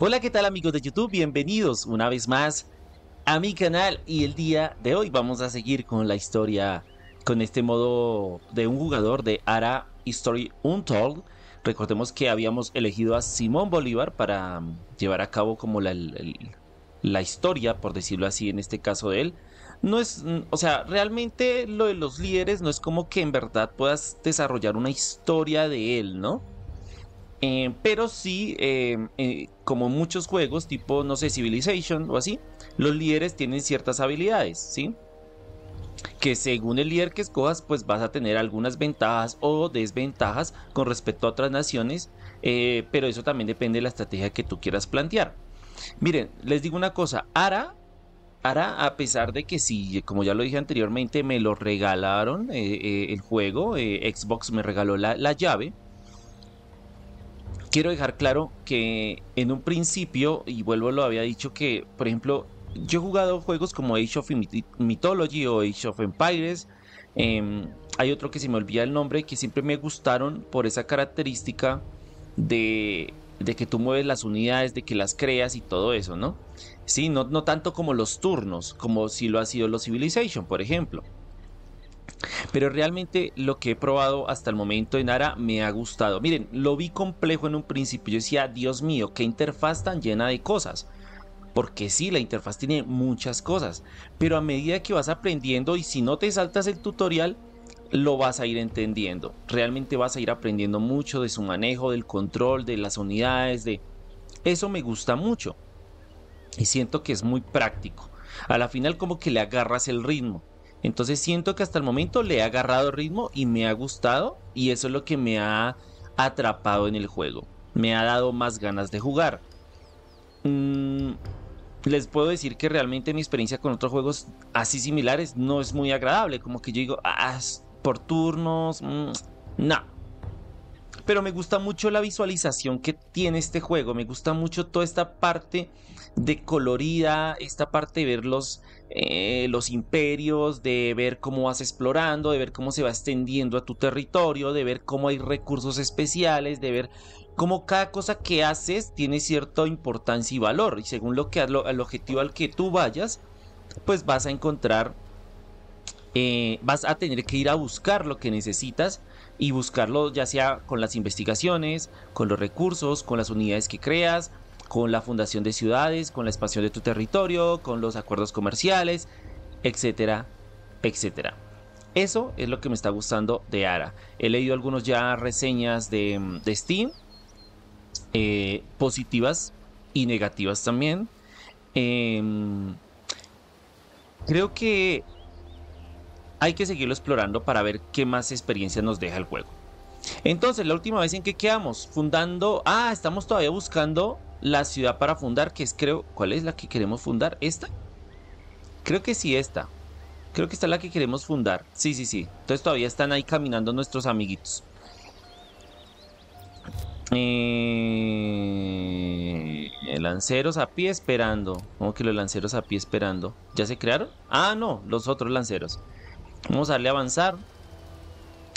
Hola, ¿qué tal amigos de YouTube? Bienvenidos una vez más a mi canal y el día de hoy vamos a seguir con la historia con este modo de un jugador de Ara History Untold. Recordemos que habíamos elegido a Simón Bolívar para llevar a cabo como la, la historia, por decirlo así, en este caso de él. No es, o sea, realmente lo de los líderes no es como que en verdad puedas desarrollar una historia de él, ¿no? Eh, pero sí, eh, eh, como muchos juegos, tipo, no sé, Civilization o así, los líderes tienen ciertas habilidades, ¿sí? Que según el líder que escojas, pues vas a tener algunas ventajas o desventajas con respecto a otras naciones, pero eso también depende de la estrategia que tú quieras plantear. Miren, les digo una cosa, Ara, Ara, a pesar de que sí, como ya lo dije anteriormente, me lo regalaron el juego, Xbox me regaló la, la llave, quiero dejar claro que en un principio, y vuelvo lo había dicho que, por ejemplo, yo he jugado juegos como Age of Mythology o Age of Empires. Em, hay otro que se me olvida el nombre que siempre me gustaron por esa característica de, de que tú mueves las unidades, de que las creas y todo eso, ¿no? Sí, no, no tanto como los turnos, como si lo ha sido los Civilization, por ejemplo. Pero realmente lo que he probado hasta el momento en Ara me ha gustado. Miren, lo vi complejo en un principio. Yo decía, Dios mío, qué interfaz tan llena de cosas. Porque sí, la interfaz tiene muchas cosas. Pero a medida que vas aprendiendo y si no te saltas el tutorial, lo vas a ir entendiendo. Realmente vas a ir aprendiendo mucho de su manejo, del control, de las unidades, de... Eso me gusta mucho. Y siento que es muy práctico. A la final como que le agarras el ritmo. Entonces siento que hasta el momento le he agarrado ritmo y me ha gustado y eso es lo que me ha atrapado en el juego. Me ha dado más ganas de jugar. Mm, les puedo decir que realmente mi experiencia con otros juegos así similares no es muy agradable. Como que yo digo, ah, por turnos, mm, no. Pero me gusta mucho la visualización que tiene este juego. Me gusta mucho toda esta parte de colorida, esta parte de ver los, eh, los imperios, de ver cómo vas explorando, de ver cómo se va extendiendo a tu territorio, de ver cómo hay recursos especiales, de ver cómo cada cosa que haces tiene cierta importancia y valor. Y según lo que el objetivo al que tú vayas, pues vas a encontrar, eh, vas a tener que ir a buscar lo que necesitas y buscarlo ya sea con las investigaciones, con los recursos, con las unidades que creas, con la fundación de ciudades, con la expansión de tu territorio, con los acuerdos comerciales, etcétera, etcétera. Eso es lo que me está gustando de Ara. He leído algunos ya reseñas de, Steam, eh, positivas y negativas también. Em, creo que hay que seguirlo explorando para ver qué más experiencia nos deja el juego. Entonces, la última vez en que quedamos, fundando... Ah, estamos todavía buscando la ciudad para fundar, que es creo, ¿cuál es la que queremos fundar? ¿Esta? Creo que sí, esta. Creo que esta es la que queremos fundar. Sí, sí, sí. Entonces todavía están ahí caminando nuestros amiguitos. Eh, lanceros a pie esperando. ¿Cómo que los lanceros a pie esperando? ¿Ya se crearon? Ah, no, los otros lanceros. Vamos a darle a avanzar.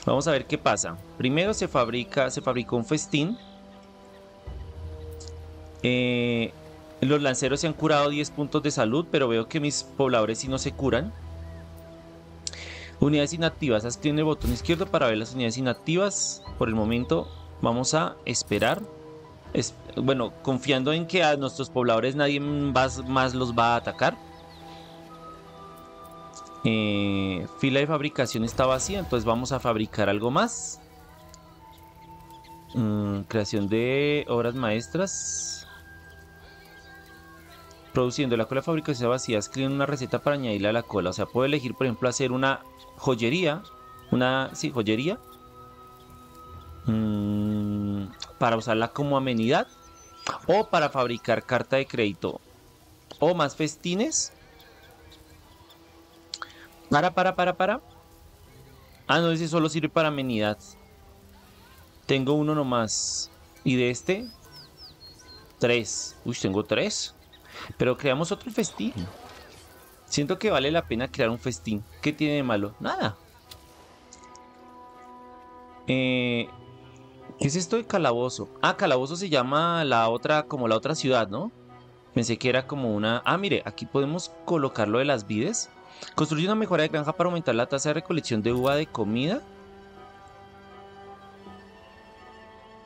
Vamos a ver qué pasa. Primero se fabrica, se fabricó un festín eh, los lanceros se han curado 10 puntos de salud, pero veo que mis pobladores sí no se curan. Unidades inactivas. Haz clic en el botón izquierdo para ver las unidades inactivas. Por el momento vamos a esperar. bueno, confiando en que a nuestros pobladores nadie más, los va a atacar. Eh, fila de fabricación está vacía, entonces vamos a fabricar algo más. Mm, creación de obras maestras. Produciendo la cola de fabricación vacía, escriben una receta para añadirle a la cola. O sea, puedo elegir, por ejemplo, hacer una joyería. Una, sí, joyería. Mm, para usarla como amenidad. O para fabricar carta de crédito. O más festines. Para, para, para, para. Ah, no, ese solo sirve para amenidad. Tengo uno nomás. Y de este, tres. Uy, tengo tres. Pero creamos otro festín. Siento que vale la pena crear un festín. ¿Qué tiene de malo? Nada. Eh, ¿Qué es esto de calabozo? Ah, calabozo se llama la otra, como la otra ciudad, ¿no? Pensé que era como una... Ah, mire, aquí podemos colocar lo de las vides. Construye una mejora de granja para aumentar la tasa de recolección de uva de comida.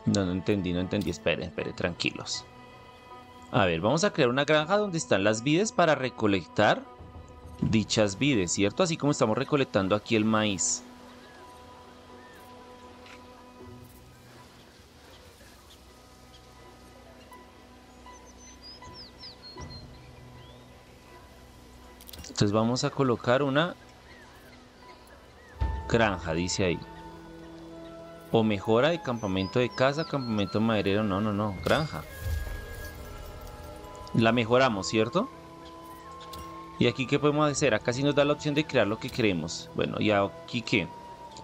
No, no entendí, no entendí. Espere, espere, tranquilos. A ver, vamos a crear una granja donde están las vides para recolectar dichas vides, ¿cierto? Así como estamos recolectando aquí el maíz. Entonces vamos a colocar una granja, dice ahí. O mejora de campamento de casa, campamento maderero. No, no, no, granja. La mejoramos, ¿cierto? ¿Y aquí qué podemos hacer? Acá sí nos da la opción de crear lo que queremos. Bueno, ¿y aquí qué?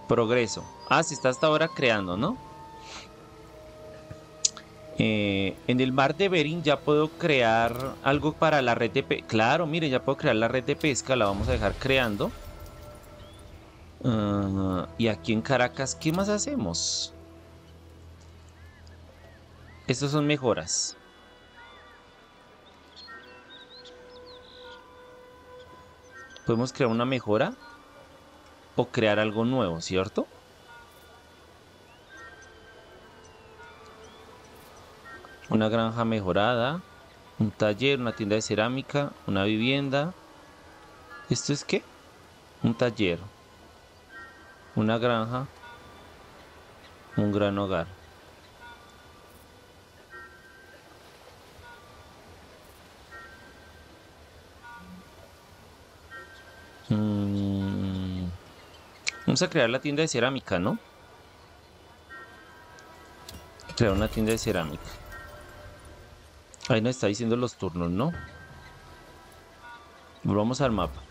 Progreso. Ah, se está hasta ahora creando, ¿no? Eh, en el mar de Bering ya puedo crear algo para la red de pesca. Claro, mire, ya puedo crear la red de pesca. La vamos a dejar creando. Ah, y aquí en Caracas, ¿qué más hacemos? Estas son mejoras. Podemos crear una mejora o crear algo nuevo, ¿cierto? Una granja mejorada, un taller, una tienda de cerámica, una vivienda. ¿Esto es qué? Un taller, una granja, un gran hogar. Mm. Vamos a crear la tienda de cerámica, ¿no? Crear una tienda de cerámica. Ahí nos está diciendo los turnos, ¿no? Volvamos al mapa.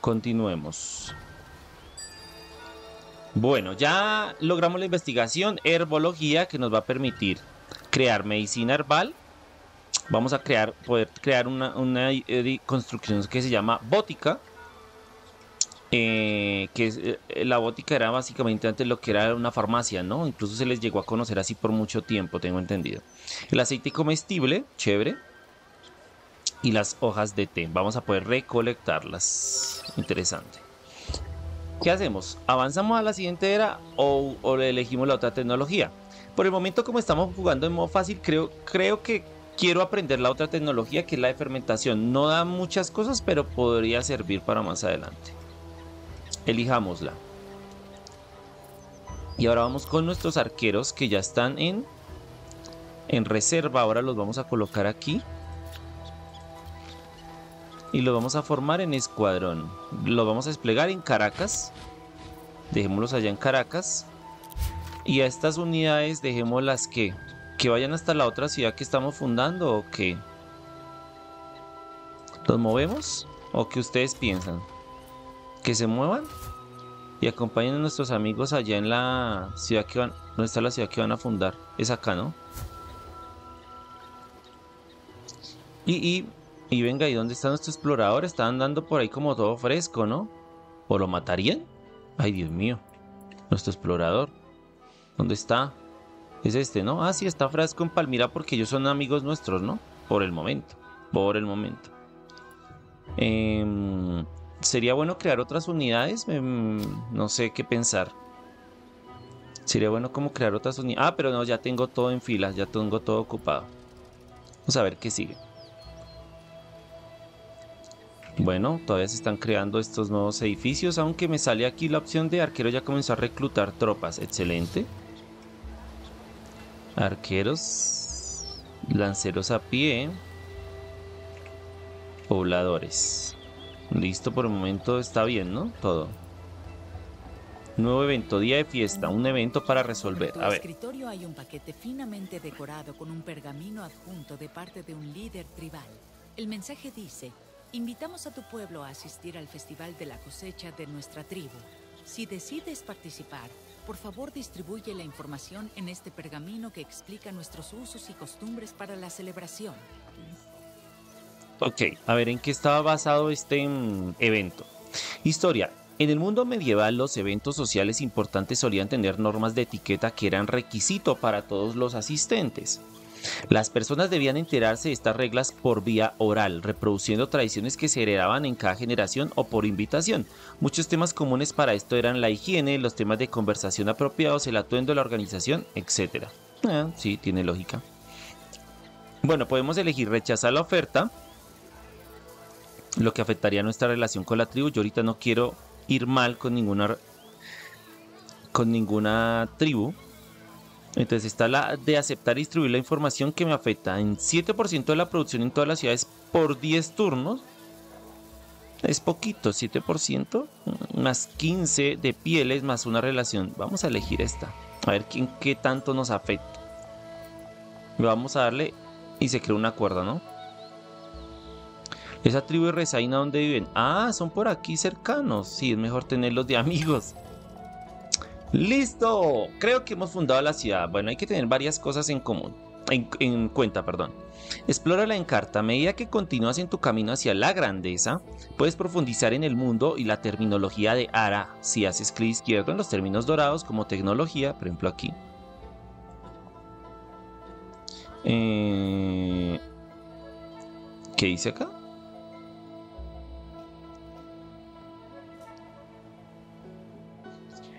Continuemos. Bueno, ya logramos la investigación herbología que nos va a permitir crear medicina herbal vamos a poder crear una, construcción que se llama bótica. Eh, que eh, la bótica era básicamente antes lo que era una farmacia, ¿no? Incluso se les llegó a conocer así por mucho tiempo, tengo entendido. El aceite comestible, chévere. Y las hojas de té, vamos a poder recolectarlas. Interesante. ¿Qué hacemos? ¿Avanzamos a la siguiente era o, o elegimos la otra tecnología? Por el momento, como estamos jugando en modo fácil, creo, creo que quiero aprender la otra tecnología que es la de fermentación. No da muchas cosas, pero podría servir para más adelante. Elijámosla. Y ahora vamos con nuestros arqueros que ya están en, en reserva. Ahora los vamos a colocar aquí. Y los vamos a formar en escuadrón. Los vamos a desplegar en Caracas. Dejémoslos allá en Caracas. Y a estas unidades dejémoslas que que vayan hasta la otra ciudad que estamos fundando o que los movemos o que ustedes piensan que se muevan y acompañen a nuestros amigos allá en la ciudad que van ¿dónde está la ciudad que van a fundar? es acá ¿no? y venga ¿y dónde está nuestro explorador? está andando por ahí como todo fresco ¿no? ¿o lo matarían? ay Dios mío nuestro explorador ¿dónde está? Es este, ¿no? Ah, sí, está Frasco en Palmira porque ellos son amigos nuestros, ¿no? Por el momento. Por el momento. Em, Sería bueno crear otras unidades. Em, no sé qué pensar. Sería bueno como crear otras unidades. Ah, pero no, ya tengo todo en filas. Ya tengo todo ocupado. Vamos a ver qué sigue. Bueno, todavía se están creando estos nuevos edificios, aunque me sale aquí la opción de arquero ya comenzó a reclutar tropas. Excelente. Arqueros, lanceros a pie, pobladores. Listo, por el momento está bien, ¿no? Todo. Nuevo evento, día de fiesta, un evento para resolver. En tu escritorio hay un paquete finamente decorado con un pergamino adjunto de parte de un líder tribal. El mensaje dice, invitamos a tu pueblo a asistir al festival de la cosecha de nuestra tribu. Si decides participar, por favor distribuye la información en este pergamino que explica nuestros usos y costumbres para la celebración. Ok, a ver, ¿en qué estaba basado este mm, evento? Historia. En el mundo medieval los eventos sociales importantes solían tener normas de etiqueta que eran requisito para todos los asistentes. Las personas debían enterarse de estas reglas por vía oral, reproduciendo tradiciones que se heredaban en cada generación o por invitación. Muchos temas comunes para esto eran la higiene, los temas de conversación apropiados, el atuendo, la organización, etc. Ah, sí, tiene lógica. Bueno, podemos elegir rechazar la oferta, lo que afectaría nuestra relación con la tribu. Yo ahorita no quiero ir mal con ninguna con ninguna tribu. Entonces está la de aceptar y distribuir la información que me afecta en 7% de la producción en todas las ciudades por 10 turnos. Es poquito, 7%, más 15 de pieles, más una relación. Vamos a elegir esta. A ver quién qué tanto nos afecta. Vamos a darle y se crea una cuerda, ¿no? Esa tribu de Rezaina, ¿dónde viven? Ah, son por aquí cercanos. Sí, es mejor tenerlos de amigos. ¡Listo! Creo que hemos fundado la ciudad. Bueno, hay que tener varias cosas en común. En, cuenta, perdón. Explórala en carta. A medida que continúas en tu camino hacia la grandeza, puedes profundizar en el mundo y la terminología de Ara. Si haces clic izquierdo en los términos dorados como tecnología, por ejemplo aquí. Eh, ¿Qué dice acá?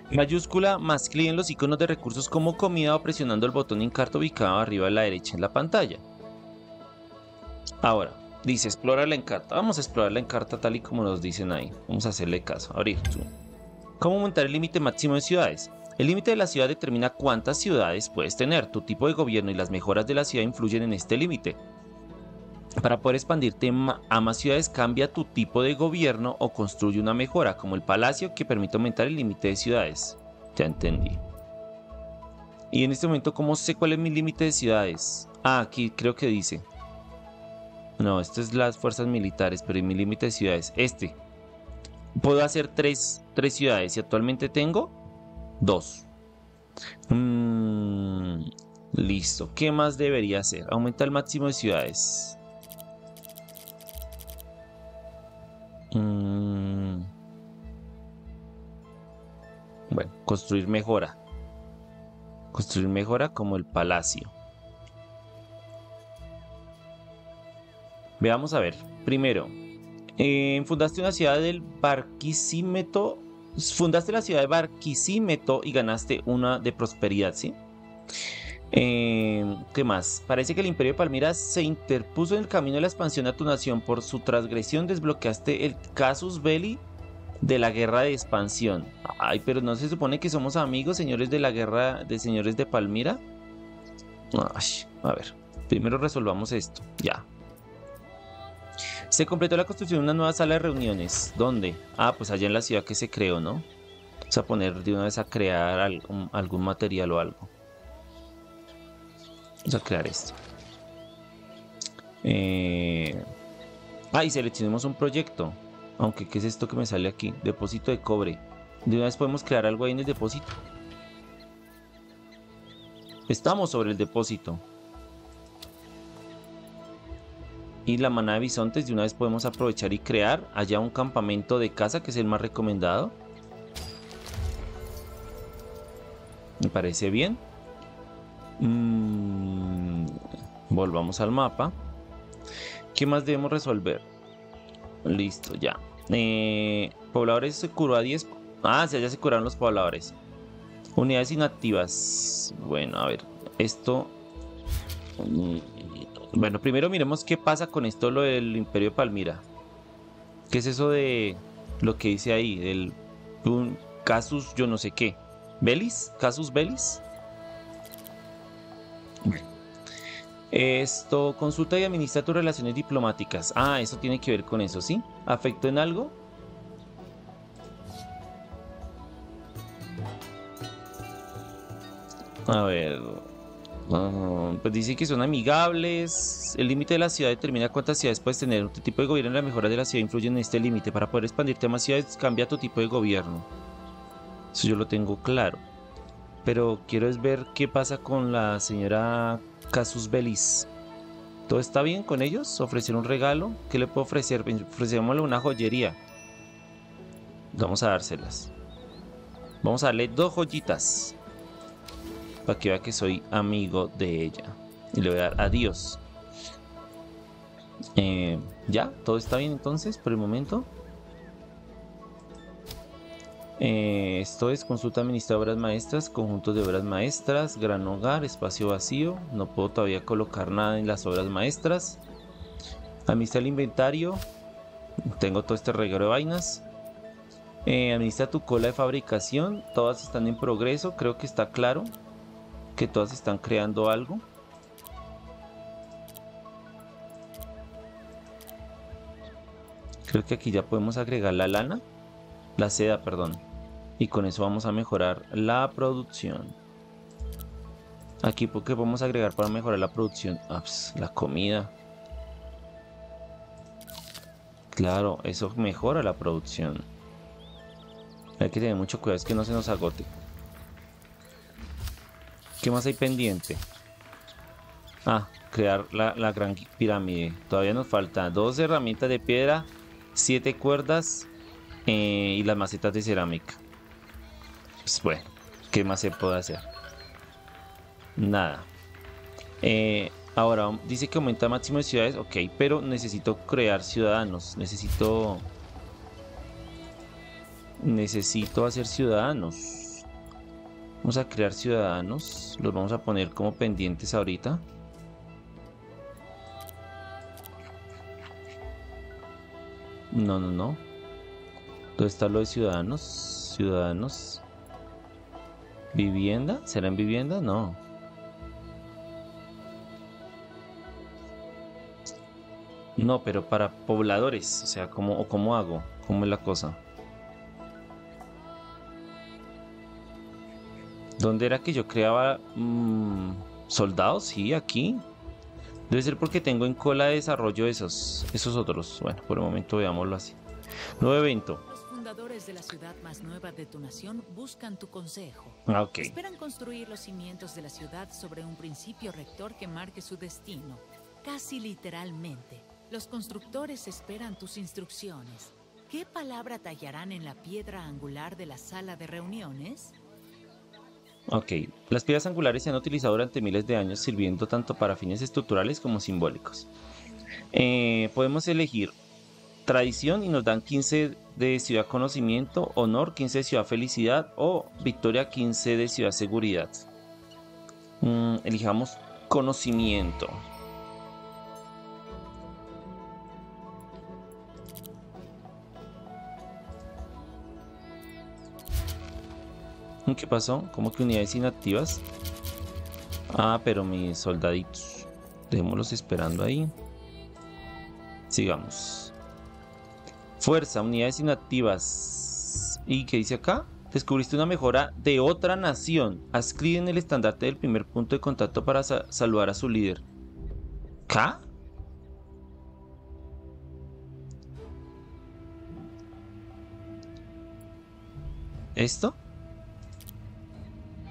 Mayúscula más clic en los iconos de recursos como comida o presionando el botón en carta ubicado arriba a la derecha en la pantalla. Ahora, dice explora la encarta. Vamos a explorar la encarta tal y como nos dicen ahí. Vamos a hacerle caso. Abrir. ¿Cómo aumentar el límite máximo de ciudades? El límite de la ciudad determina cuántas ciudades puedes tener. Tu tipo de gobierno y las mejoras de la ciudad influyen en este límite. Para poder expandirte a más ciudades, cambia tu tipo de gobierno o construye una mejora, como el palacio que permite aumentar el límite de ciudades. Ya entendí. Y en este momento, ¿cómo sé cuál es mi límite de ciudades? Ah, aquí creo que dice. No, esto es las fuerzas militares, pero mi límite de ciudades. Este. Puedo hacer tres, ciudades y actualmente tengo dos. Mm, listo. ¿Qué más debería hacer? Aumenta el máximo de ciudades. Mm. Bueno, construir mejora. Construir mejora como el palacio. Veamos a ver. Primero, eh, fundaste una ciudad del Barquisimeto. Fundaste la ciudad de Barquisimeto y ganaste una de prosperidad, ¿sí? Eh, ¿Qué más? Parece que el Imperio de Palmira se interpuso en el camino de la expansión a tu nación. Por su transgresión desbloqueaste el casus belli de la guerra de expansión. Ay, pero no se supone que somos amigos, señores de la guerra de señores de Palmira. a ver, primero resolvamos esto. Ya. Se completó la construcción de una nueva sala de reuniones. ¿Dónde? Ah, pues allá en la ciudad que se creó, ¿no? Vamos a poner de una vez a crear algún material o algo. Vamos a crear esto. Eh... Ah, y seleccionemos un proyecto. Aunque, ¿qué es esto que me sale aquí? Depósito de cobre. De una vez podemos crear algo ahí en el depósito. Estamos sobre el depósito. Y la manada de bisontes de una vez podemos aprovechar y crear allá un campamento de caza que es el más recomendado. Me parece bien. Mm, volvamos al mapa. ¿Qué más debemos resolver? Listo, ya. Eh, pobladores se curó a 10. Ah, ya se curaron los pobladores. Unidades inactivas. Bueno, a ver. Esto. Bueno, primero miremos qué pasa con esto, lo del Imperio de Palmira. ¿Qué es eso de lo que dice ahí? El un casus, yo no sé qué. ¿Belis? ¿Casus Belis? Esto, consulta y administra tus relaciones diplomáticas. Ah, eso tiene que ver con eso, ¿sí? ¿Afecto en algo? A ver. Ah, pues dice que son amigables. El límite de la ciudad determina cuántas ciudades puedes tener. Tu tipo de gobierno y la mejora de la ciudad influyen en este límite. Para poder expandirte a más ciudades, cambia tu tipo de gobierno. Eso yo lo tengo claro. Pero quiero es ver qué pasa con la señora Casus Belis. ¿Todo está bien con ellos? ¿Ofrecer un regalo? ¿Qué le puedo ofrecer? Ofrecémosle una joyería. Vamos a dárselas. Vamos a darle dos joyitas. Para que vea que soy amigo de ella. Y le voy a dar adiós. Eh, ya, todo está bien entonces por el momento. Eh, esto es consulta administra obras maestras, conjunto de obras maestras, gran hogar, espacio vacío. No puedo todavía colocar nada en las obras maestras. Administra el inventario. Tengo todo este reguero de vainas. Eh, administra tu cola de fabricación. Todas están en progreso. Creo que está claro que todas están creando algo. Creo que aquí ya podemos agregar la lana. La seda, perdón. Y con eso vamos a mejorar la producción. Aquí, porque vamos a agregar para mejorar la producción? Ah, pues, la comida. Claro, eso mejora la producción. Hay que tener mucho cuidado, es que no se nos agote. ¿Qué más hay pendiente? Ah, crear la, gran pirámide. Todavía nos faltan dos herramientas de piedra, siete cuerdas eh, y las macetas de cerámica. Pues bueno, ¿qué más se puede hacer? Nada. Eh, ahora, dice que aumenta máximo de ciudades. Ok, pero necesito crear ciudadanos. Necesito... Necesito hacer ciudadanos. Vamos a crear ciudadanos. Los vamos a poner como pendientes ahorita. No, no, no. ¿Dónde está lo de ciudadanos? Ciudadanos. ¿Vivienda? ¿Será en vivienda? No. No, pero para pobladores. O sea, ¿cómo, o ¿cómo hago? ¿Cómo es la cosa? ¿Dónde era que yo creaba mm, soldados? Sí, aquí. Debe ser porque tengo en cola de desarrollo esos, esos otros. Bueno, por el momento veámoslo así. Nuevo evento de la ciudad más nueva de tu nación buscan tu consejo. Ah, Esperan construir los cimientos de la ciudad sobre un principio rector que marque su destino, casi literalmente. Los constructores esperan tus instrucciones. ¿Qué palabra tallarán en la piedra angular de la sala de reuniones? Ok, las piedras angulares se han utilizado durante miles de años sirviendo tanto para fines estructurales como simbólicos. Eh, podemos elegir tradición y nos dan 15 de ciudad conocimiento, honor 15 de ciudad felicidad o victoria 15 de ciudad seguridad. Mm, elijamos conocimiento. ¿Qué pasó? ¿Cómo que unidades inactivas? Ah, pero mis soldaditos. Dejémoslos esperando ahí. Sigamos. Fuerza, unidades inactivas. ¿Y qué dice acá? Descubriste una mejora de otra nación. Haz clic en el estandarte del primer punto de contacto para saludar a su líder. ¿K? ¿Esto?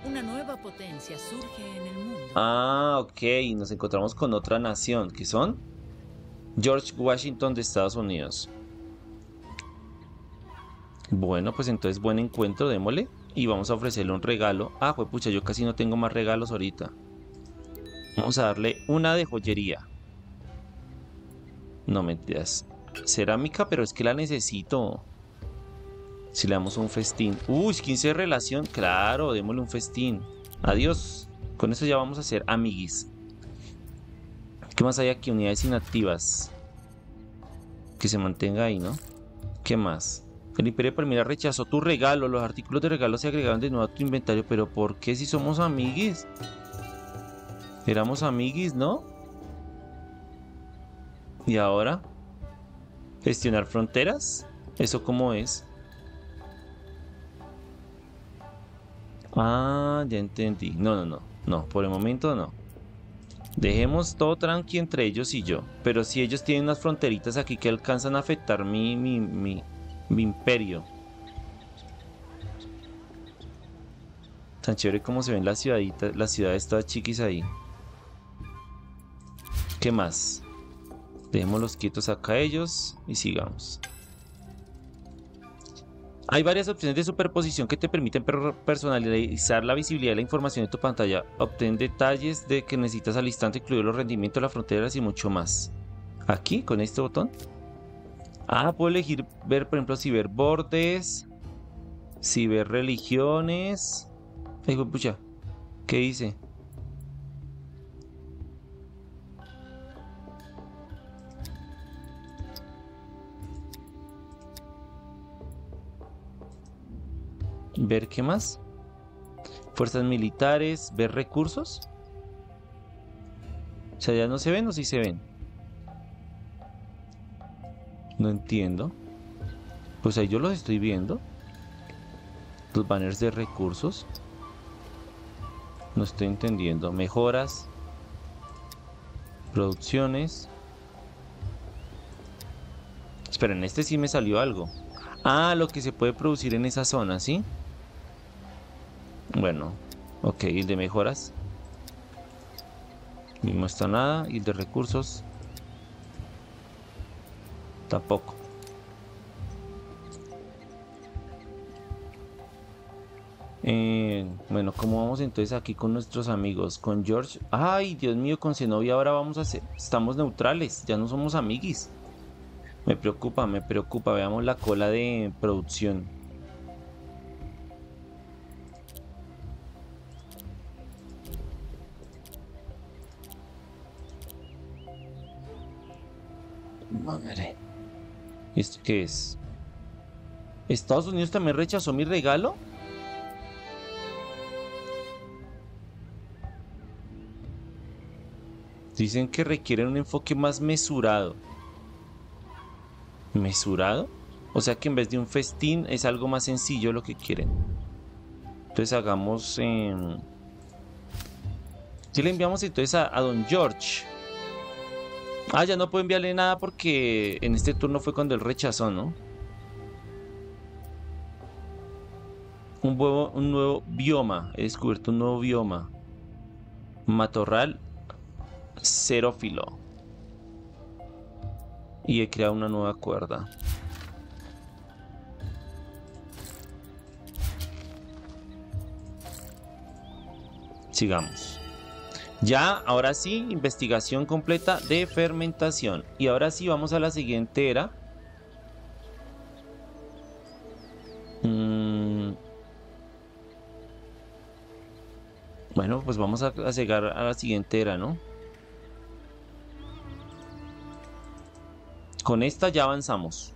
Una nueva potencia surge en el mundo. Ah, ok. Nos encontramos con otra nación. ¿Qué son? George Washington de Estados Unidos. Bueno, pues entonces buen encuentro, démosle. Y vamos a ofrecerle un regalo. Ah, pues pucha, yo casi no tengo más regalos ahorita. Vamos a darle una de joyería. No mentiras. Cerámica, pero es que la necesito. Si le damos un festín. Uy, 15 de relación. Claro, démosle un festín. Adiós. Con eso ya vamos a hacer amiguis. ¿Qué más hay aquí? Unidades inactivas. Que se mantenga ahí, ¿no? ¿Qué más? El Imperio Palmira rechazó tu regalo. Los artículos de regalo se agregaron de nuevo a tu inventario. Pero ¿por qué si somos amiguis? Éramos amiguis, ¿no? ¿Y ahora? ¿Gestionar fronteras? ¿Eso cómo es? Ah, ya entendí. No, no, no. No, por el momento no. Dejemos todo tranqui entre ellos y yo. Pero si ellos tienen unas fronteritas aquí que alcanzan a afectar mi, mi, mi, mi imperio. Tan chévere como se ven las ciudaditas, las ciudades todas chiquis ahí. ¿Qué más? Dejémoslos quietos acá ellos y sigamos. Hay varias opciones de superposición que te permiten personalizar la visibilidad de la información de tu pantalla. Obtén detalles de que necesitas al instante, incluir los rendimientos, las fronteras y mucho más. Aquí, con este botón. Ah, puedo elegir ver, por ejemplo, si ver bordes, si ver religiones. Ay, pucha, ¿qué dice? Ver qué más. Fuerzas militares, ver recursos. O sea, ya no se ven o sí se ven. No entiendo. Pues ahí yo los estoy viendo. Los banners de recursos. No estoy entendiendo. Mejoras. Producciones. Espera, en este sí me salió algo. Ah, lo que se puede producir en esa zona, ¿sí? Bueno, ok, y de mejoras. No está nada. Y de recursos. Tampoco. Eh, bueno, ¿cómo vamos entonces aquí con nuestros amigos? Con George. Ay, Dios mío, con Zenobia ahora vamos a hacer. Estamos neutrales, ya no somos amiguis. Me preocupa, me preocupa. Veamos la cola de producción. ¿Esto qué es? ¿Estados Unidos también rechazó mi regalo? Dicen que requieren un enfoque más mesurado. ¿Mesurado? O sea que en vez de un festín es algo más sencillo lo que quieren. Entonces hagamos... Eh... ¿Qué le enviamos entonces a, a Don George? Ah, ya no puedo enviarle nada porque en este turno fue cuando él rechazó, ¿no? Un, nuevo, un nuevo bioma. He descubierto un nuevo bioma. Matorral xerófilo. Y he creado una nueva cuerda. Sigamos. Ya, ahora sí, investigación completa de fermentación. Y ahora sí, vamos a la siguiente era. Mm. Bueno, pues vamos a, a llegar a la siguiente era, ¿no? Con esta ya avanzamos.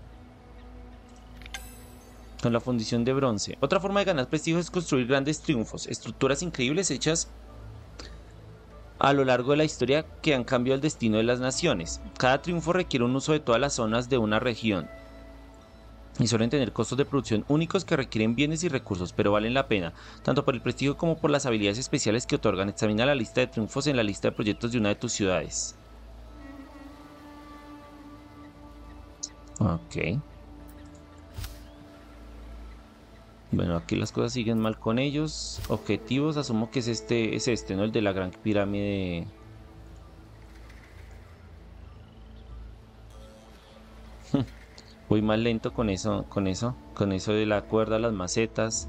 Con la fundición de bronce. Otra forma de ganar prestigio es construir grandes triunfos, estructuras increíbles hechas a lo largo de la historia que han cambiado el destino de las naciones. Cada triunfo requiere un uso de todas las zonas de una región y suelen tener costos de producción únicos que requieren bienes y recursos, pero valen la pena, tanto por el prestigio como por las habilidades especiales que otorgan. Examina la lista de triunfos en la lista de proyectos de una de tus ciudades. Ok. Bueno, aquí las cosas siguen mal con ellos. Objetivos, asumo que es este, es este, ¿no? El de la gran pirámide. Voy más lento con eso, con eso, con eso de la cuerda, las macetas.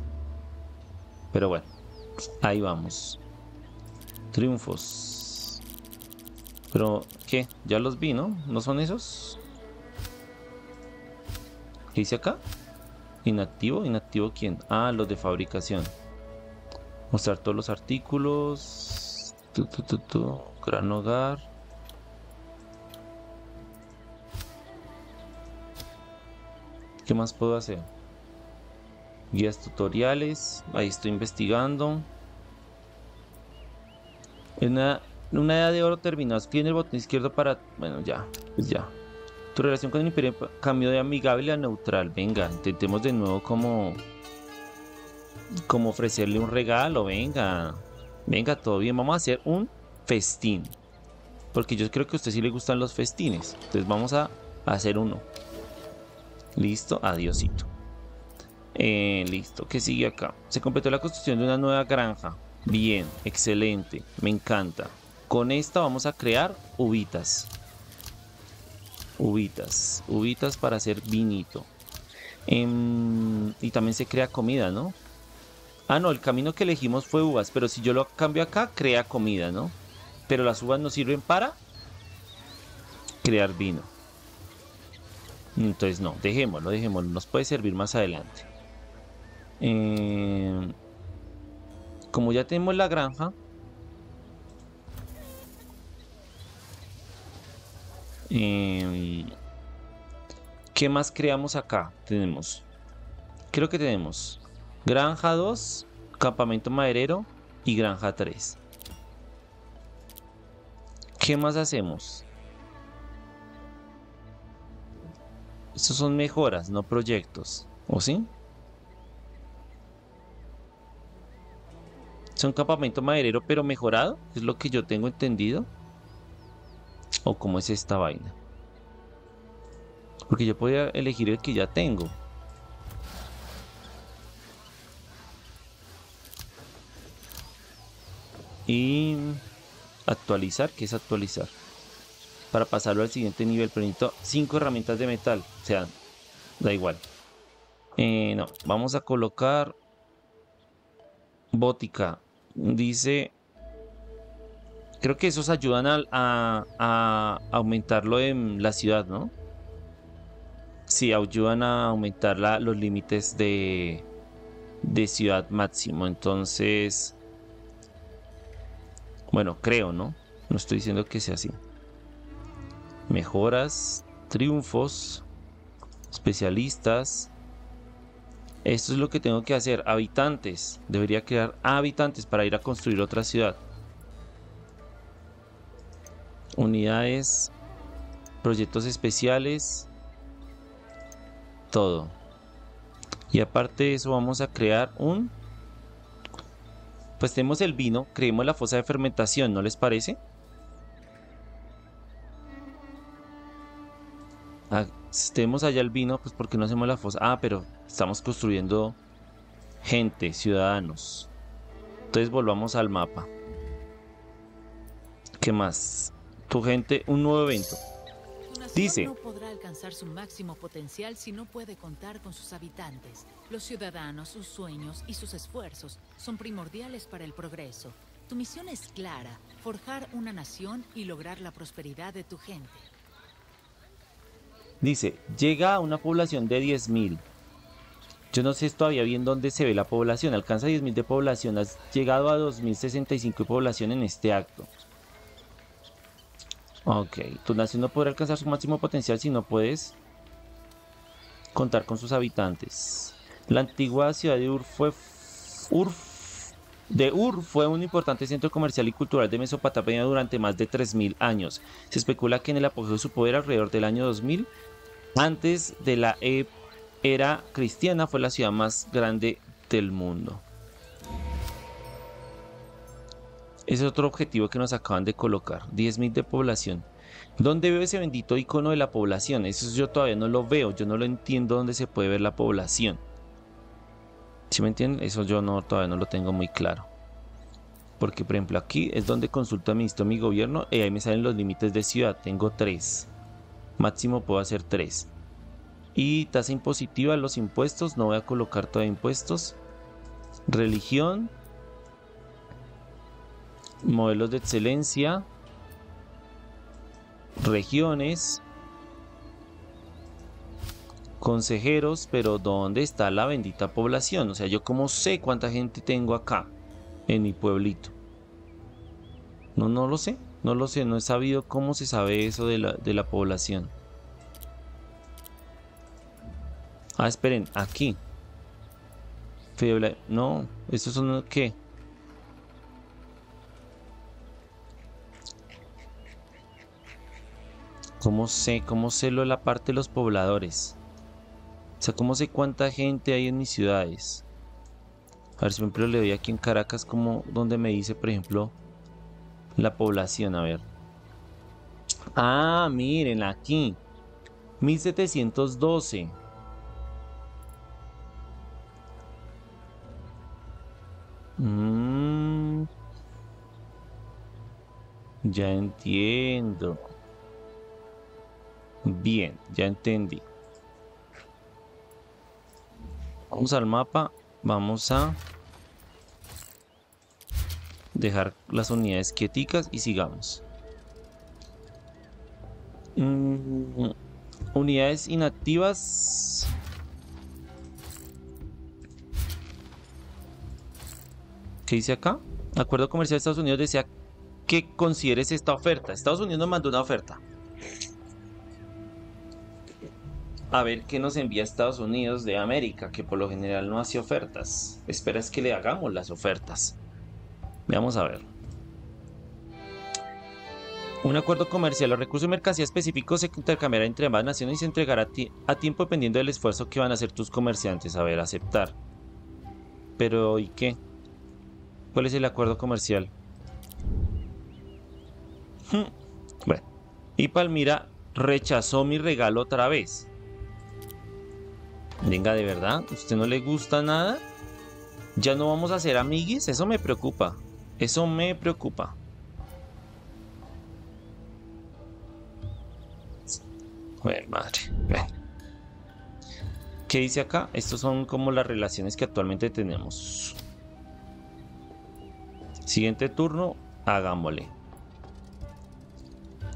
Pero bueno, ahí vamos. Triunfos. Pero, ¿qué? Ya los vi, ¿no? ¿No son esos? ¿Qué dice acá? Inactivo, inactivo quién? Ah, los de fabricación. Mostrar todos los artículos. Gran hogar. ¿Qué más puedo hacer? Guías tutoriales. Ahí estoy investigando. Una, una edad de oro terminada. Tiene el botón izquierdo para... Bueno, ya. Pues ya. Tu relación con el imperio cambió de amigable a neutral. Venga, intentemos de nuevo como... Como ofrecerle un regalo, venga. Venga, todo bien. Vamos a hacer un festín. Porque yo creo que a usted sí le gustan los festines. Entonces vamos a hacer uno. Listo, adiosito. Eh, listo, ¿qué sigue acá? Se completó la construcción de una nueva granja. Bien, excelente, me encanta. Con esta vamos a crear uvitas. Uvitas. Uvitas para hacer vinito. Em, y también se crea comida, ¿no? Ah, no, el camino que elegimos fue uvas, pero si yo lo cambio acá, crea comida, ¿no? Pero las uvas nos sirven para crear vino. Entonces no, dejémoslo, dejémoslo. Nos puede servir más adelante. Em, como ya tenemos la granja, em, ¿qué más creamos acá? Tenemos, creo que tenemos granja 2, campamento maderero y granja 3. ¿Qué más hacemos? Estos son mejoras, no proyectos. ¿O sí? Son campamento maderero pero mejorado. Es lo que yo tengo entendido. ¿O cómo es esta vaina? Porque yo podría elegir el que ya tengo. Y actualizar, ¿qué es actualizar? para pasarlo al siguiente nivel. Pero necesito 5 herramientas de metal. O sea, da igual. Eh, no, vamos a colocar bótica. Dice... Creo que esos ayudan a, aumentarlo en la ciudad, ¿no? Sí, ayudan a aumentar los límites de, de ciudad máximo. Entonces... Bueno, creo, ¿no? No estoy diciendo que sea así mejoras, triunfos, especialistas. Esto es lo que tengo que hacer. Habitantes. Debería crear habitantes para ir a construir otra ciudad. Unidades. Proyectos especiales. Todo. Y aparte de eso vamos a crear un... Pues tenemos el vino. Creemos la fosa de fermentación. ¿No les parece? Ah, tenemos allá el vino, pues porque no hacemos la fosa. Ah, pero estamos construyendo gente, ciudadanos. Entonces volvamos al mapa. ¿Qué más? Tu gente, un nuevo evento. Dice. No podrá alcanzar su máximo potencial si no puede contar con sus habitantes. Los ciudadanos, sus sueños y sus esfuerzos son primordiales para el progreso. Tu misión es clara, forjar una nación y lograr la prosperidad de tu gente. Dice, llega a una población de 10.000. Yo no sé todavía bien dónde se ve la población. Alcanza 10.000 de población. Has llegado a 2.065 de población en este acto. Ok. Tu nación no podrá alcanzar su máximo potencial si no puedes contar con sus habitantes. La antigua ciudad de Ur fue... de Ur fue un importante centro comercial y cultural de Mesopotamia durante más de 3.000 años. Se especula que en el apogeo de su poder alrededor del año 2000 antes de la e-, era cristiana fue la ciudad más grande del mundo. Es otro objetivo que nos acaban de colocar. 10.000 de población. ¿Dónde veo ese bendito icono de la población? Eso yo todavía no lo veo. Yo no lo entiendo dónde se puede ver la población. ¿Sí me entienden? Eso yo no, todavía no lo tengo muy claro. Porque, por ejemplo, aquí es donde consulto administro mi gobierno y ahí me salen los límites de ciudad. Tengo tres. Máximo puedo hacer 3. Y tasa impositiva, los impuestos. No voy a colocar todavía impuestos. Religión. Modelos de excelencia. Regiones. Consejeros, pero ¿dónde está la bendita población? O sea, yo cómo sé cuánta gente tengo acá en mi pueblito. No, no lo sé. No lo sé, no he sabido cómo se sabe eso de la, de la población. Ah, esperen, aquí. No, ¿estos son qué? ¿Cómo sé? ¿Cómo sé lo de la parte de los pobladores? O sea, ¿cómo sé cuánta gente hay en mis ciudades? A ver, siempre le doy aquí en Caracas como donde me dice, por ejemplo, la población, a ver. Ah, miren, aquí. 1712. Mm. ya entiendo. Bien, ya entendí. Vamos al mapa. Vamos a dejar las unidades quieticas y sigamos. Mm, unidades inactivas. ¿Qué dice acá? Acuerdo comercial de Estados Unidos decía que consideres esta oferta. Estados Unidos nos mandó una oferta. A ver qué nos envía Estados Unidos de América, que por lo general no hace ofertas. Espera es que le hagamos las ofertas. Veamos a ver. Un acuerdo comercial. Los recursos y mercancía específicos se intercambiarán entre ambas naciones y se entregará a, a tiempo dependiendo del esfuerzo que van a hacer tus comerciantes. A ver, aceptar. Pero, ¿y qué? ¿Cuál es el acuerdo comercial? Hmm, bueno. Y Palmira rechazó mi regalo otra vez. Venga, ¿de verdad? ¿Usted no le gusta nada? ¿Ya no vamos a ser amiguis? Eso me preocupa. Eso me preocupa. Joder, madre. ¿Qué dice acá? Estos son como las relaciones que actualmente tenemos. Siguiente turno, hagámosle.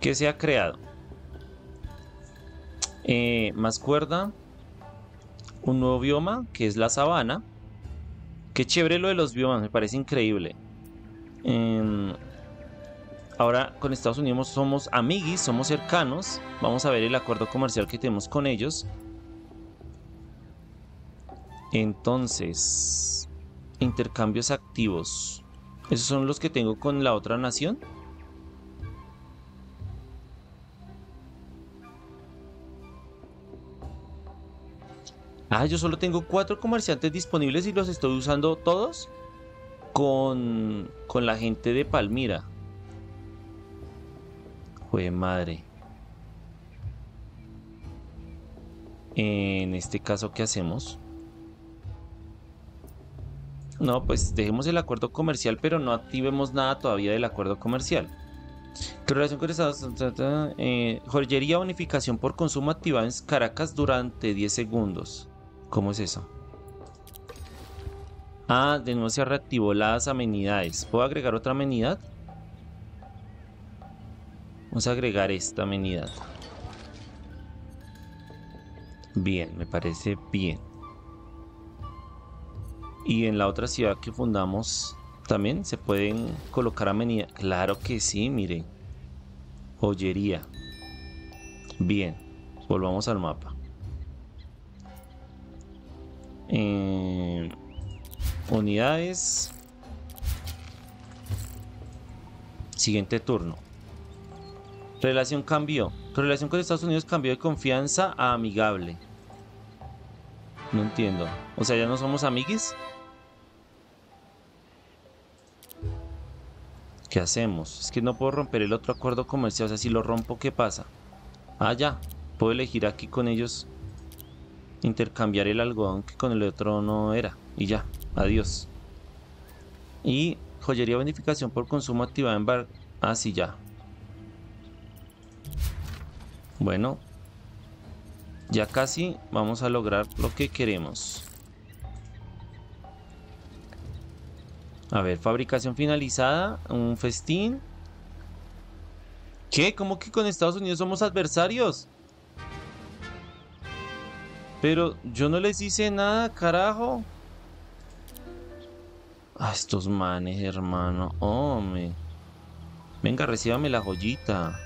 ¿Qué se ha creado? Eh, más cuerda. Un nuevo bioma, que es la sabana. Qué chévere lo de los biomas, me parece increíble. Em, ahora con Estados Unidos somos amiguis, somos cercanos. Vamos a ver el acuerdo comercial que tenemos con ellos. Entonces, intercambios activos. ¿Esos son los que tengo con la otra nación? Ah, yo solo tengo cuatro comerciantes disponibles y los estoy usando todos con, con la gente de Palmira. Jue madre. En este caso, ¿qué hacemos? No, pues dejemos el acuerdo comercial, pero no activemos nada todavía del acuerdo comercial. ¿Qué relación con Estados eh, Joyería bonificación por consumo activada en Caracas durante 10 segundos. ¿Cómo es eso? Ah, de nuevo se reactivó las amenidades. ¿Puedo agregar otra amenidad? Vamos a agregar esta amenidad. Bien, me parece bien. Y en la otra ciudad que fundamos también se pueden colocar amenidades. Claro que sí, miren. Joyería. Bien, volvamos al mapa. Eh, unidades. Siguiente turno. Relación cambió. relación con Estados Unidos cambió de confianza a amigable. No entiendo. O sea, ya no somos amiguis. ¿Qué hacemos? Es que no puedo romper el otro acuerdo comercial. O sea, si lo rompo, ¿qué pasa? Ah, ya. Puedo elegir aquí con ellos intercambiar el algodón que con el otro no era. Y ya, adiós. Y joyería bonificación por consumo activada en bar. Así ah, ya. Bueno. Ya casi vamos a lograr lo que queremos. A ver, fabricación finalizada. Un festín. ¿Qué? ¿Cómo que con Estados Unidos somos adversarios? Pero yo no les hice nada, carajo. A estos manes, hermano. Hombre. Venga, recíbame la joyita.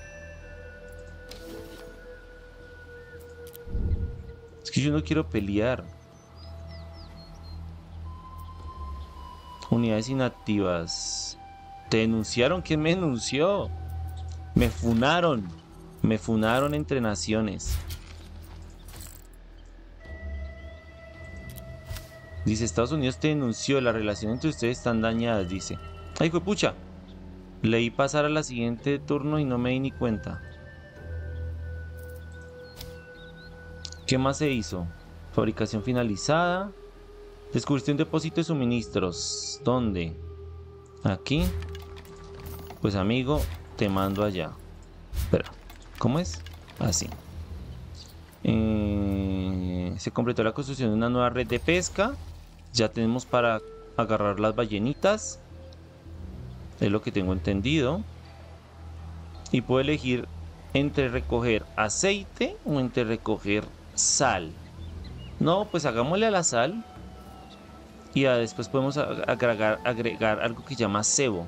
Es que yo no quiero pelear. Unidades inactivas. ¿Te denunciaron? ¿Quién me denunció? Me funaron. Me funaron entre naciones. Dice, Estados Unidos te denunció, la relación entre ustedes están dañadas, dice. Ay, fue pucha. Leí pasar a la siguiente turno y no me di ni cuenta. ¿Qué más se hizo? Fabricación finalizada. Descubriste un depósito de suministros. ¿Dónde? Aquí. Pues amigo, te mando allá. Espera, ¿cómo es? Así. Eh, se completó la construcción de una nueva red de pesca. Ya tenemos para agarrar las ballenitas. Es lo que tengo entendido. Y puedo elegir entre recoger aceite o entre recoger sal. No, pues hagámosle a la sal. Y después podemos agregar, algo que llama cebo.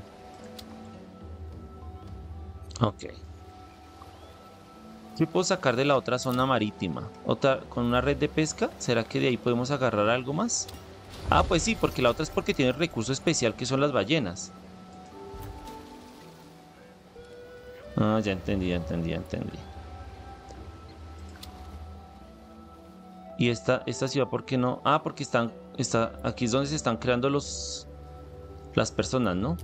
Ok. ¿Qué puedo sacar de la otra zona marítima? ¿Otra, ¿Con una red de pesca? ¿Será que de ahí podemos agarrar algo más? Ah, pues sí, porque la otra es porque tiene recurso especial que son las ballenas. Ah, ya entendí, ya entendí, ya entendí. Y esta, esta ciudad, ¿por qué no? Ah, porque están, está, aquí es donde se están creando los, las personas, ¿no?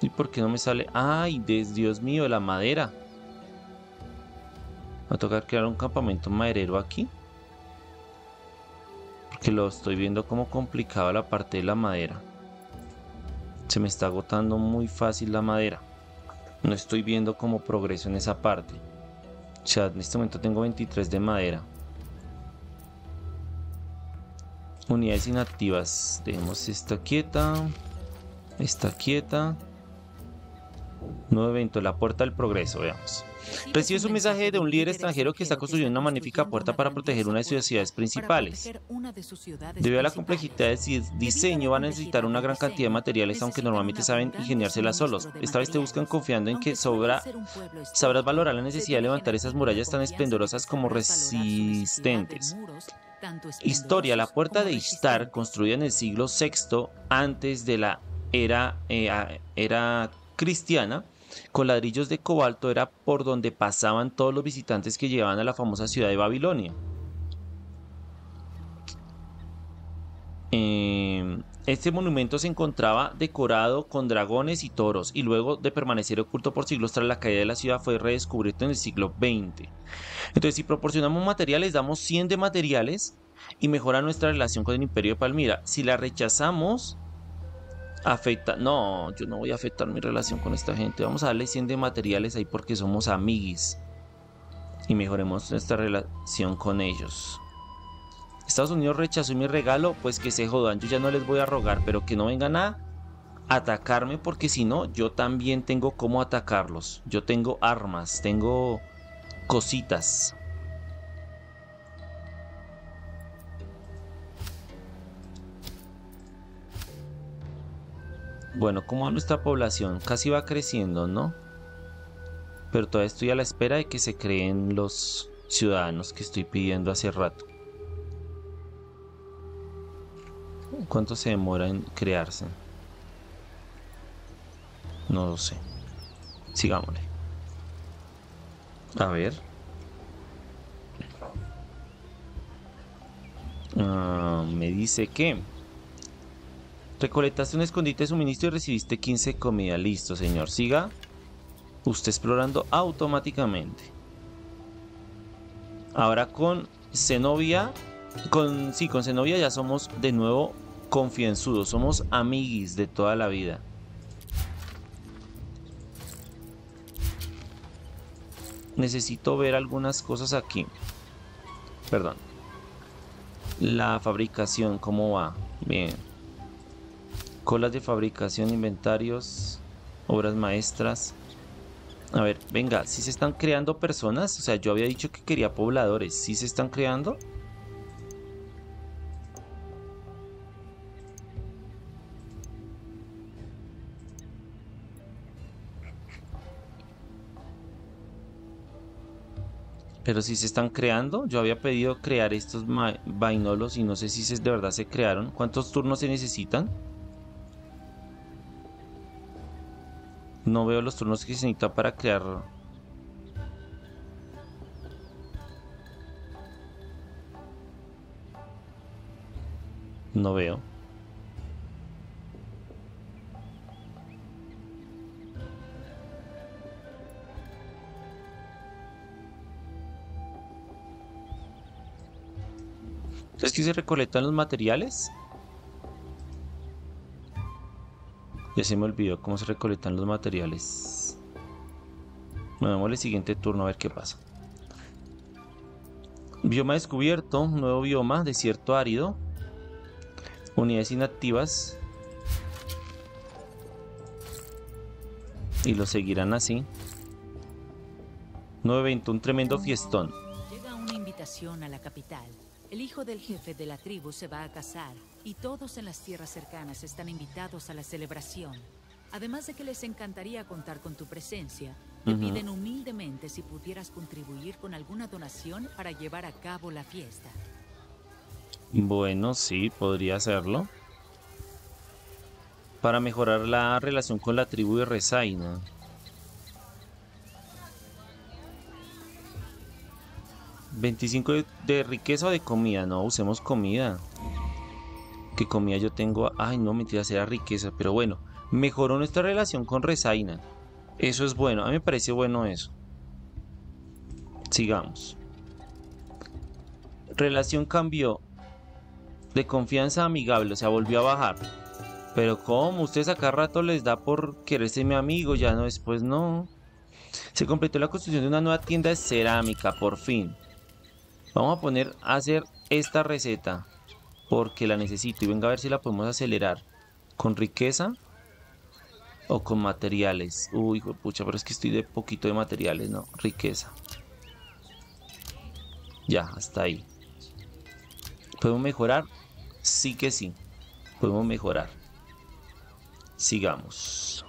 ¿Y por qué no me sale? ¡Ay, Dios mío, la madera! Va a tocar crear un campamento maderero aquí. Porque lo estoy viendo como complicado la parte de la madera. Se me está agotando muy fácil la madera. No estoy viendo como progreso en esa parte. O en este momento tengo 23 de madera. Unidades inactivas. Dejemos esta quieta. Esta quieta. Nuevo evento, la puerta del progreso, veamos. Recibes un mensaje de un líder extranjero que está construyendo una magnífica puerta para proteger una de sus ciudades principales. Debido a la complejidad de diseño, van a necesitar una gran cantidad de materiales, aunque normalmente saben ingeniárselas solos. Esta vez te buscan confiando en que sobra, sabrás valorar la necesidad de levantar esas murallas tan esplendorosas como resistentes. Historia: La puerta de Istar, construida en el siglo VI antes de la era, eh, era cristiana, con ladrillos de cobalto era por donde pasaban todos los visitantes que llegaban a la famosa ciudad de Babilonia. Em, este monumento se encontraba decorado con dragones y toros y luego de permanecer oculto por siglos tras la caída de la ciudad fue redescubierto en el siglo XX. Entonces si proporcionamos materiales, damos 100 de materiales y mejora nuestra relación con el imperio de Palmira. Si la rechazamos, afecta. No, yo no voy a afectar mi relación con esta gente. Vamos a darle 100 de materiales ahí porque somos amiguis. Y mejoremos nuestra relación con ellos. Estados Unidos rechazó mi regalo, pues que se jodan. Yo ya no les voy a rogar, pero que no vengan a atacarme porque si no, yo también tengo cómo atacarlos. Yo tengo armas, tengo cositas. Bueno, como nuestra población? Casi va creciendo, ¿no? Pero todavía estoy a la espera de que se creen los ciudadanos que estoy pidiendo hace rato. ¿Cuánto se demora en crearse? No lo sé. Sigámosle. A ver. Ah, me dice que Recolectaste un escondite de suministro y recibiste 15 comida. Listo, señor. Siga usted explorando automáticamente. Ahora con Zenobia, con sí, con Zenobia ya somos de nuevo confianzudos, somos amiguis de toda la vida. Necesito ver algunas cosas aquí. Perdón. La fabricación, ¿cómo va? Bien colas de fabricación, inventarios, obras maestras. A ver, venga, si se están creando personas, o sea, yo había dicho que quería pobladores, si se están creando? Pero si se están creando, yo había pedido crear estos vainolos y no sé si de verdad se crearon. ¿Cuántos turnos se necesitan? No veo los turnos que se necesitan para crear. No veo. ¿Es que se recolectan los materiales? Ya se me olvidó cómo se recolectan los materiales. Nos vemos el siguiente turno a ver qué pasa. Bioma descubierto, nuevo bioma, desierto árido. Unidades inactivas. Y lo seguirán así. Nuevo evento, un tremendo fiestón. Llega una invitación a la capital. El hijo del jefe de la tribu se va a casar y todos en las tierras cercanas están invitados a la celebración. Además de que les encantaría contar con tu presencia, te piden humildemente si pudieras contribuir con alguna donación para llevar a cabo la fiesta. Bueno, sí, podría hacerlo. Para mejorar la relación con la tribu de Rezaina. 25 de, riqueza o de comida. No, usemos comida. ¿Qué comida yo tengo? Ay, no, mentira, será riqueza. Pero bueno, mejoró nuestra relación con Rezaina. Eso es bueno. A mí me parece bueno eso. Sigamos. Relación cambió de confianza amigable, o sea, volvió a bajar. Pero ¿cómo? Ustedes acá rato les da por quererse mi amigo, ya no, después no. Se completó la construcción de una nueva tienda de cerámica, por fin. Vamos a poner a hacer esta receta porque la necesito y venga a ver si la podemos acelerar con riqueza o con materiales. Uy, pucha, pero es que estoy de poquito de materiales, no, riqueza. Ya, hasta ahí. ¿Podemos mejorar? Sí que sí. Podemos mejorar. Sigamos.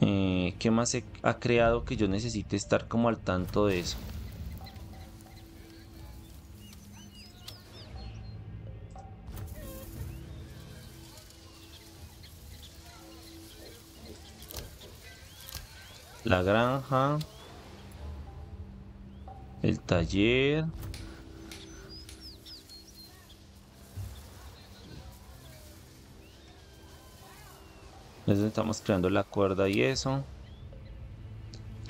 Eh, ¿Qué más ha creado que yo necesite estar como al tanto de eso? La granja. El taller. estamos creando la cuerda y eso.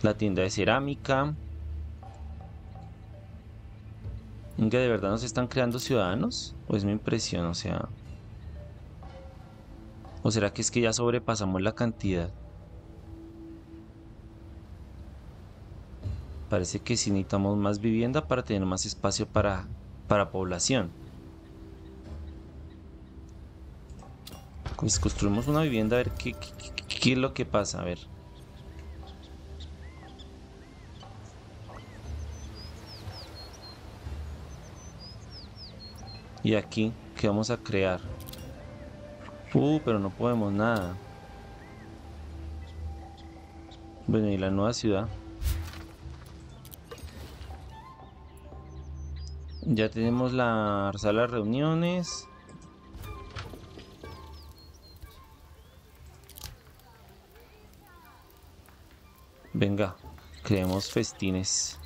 La tienda de cerámica. ¿Que de verdad nos están creando ciudadanos? ¿O es mi impresión? O sea... ¿O será que es que ya sobrepasamos la cantidad? Parece que sí necesitamos más vivienda para tener más espacio para, para población. Pues construimos una vivienda a ver qué, qué, es lo que pasa, a ver. Y aquí, ¿qué vamos a crear? Uh, pero no podemos nada. Bueno, y la nueva ciudad. Ya tenemos la sala de reuniones. Venga, creemos festines.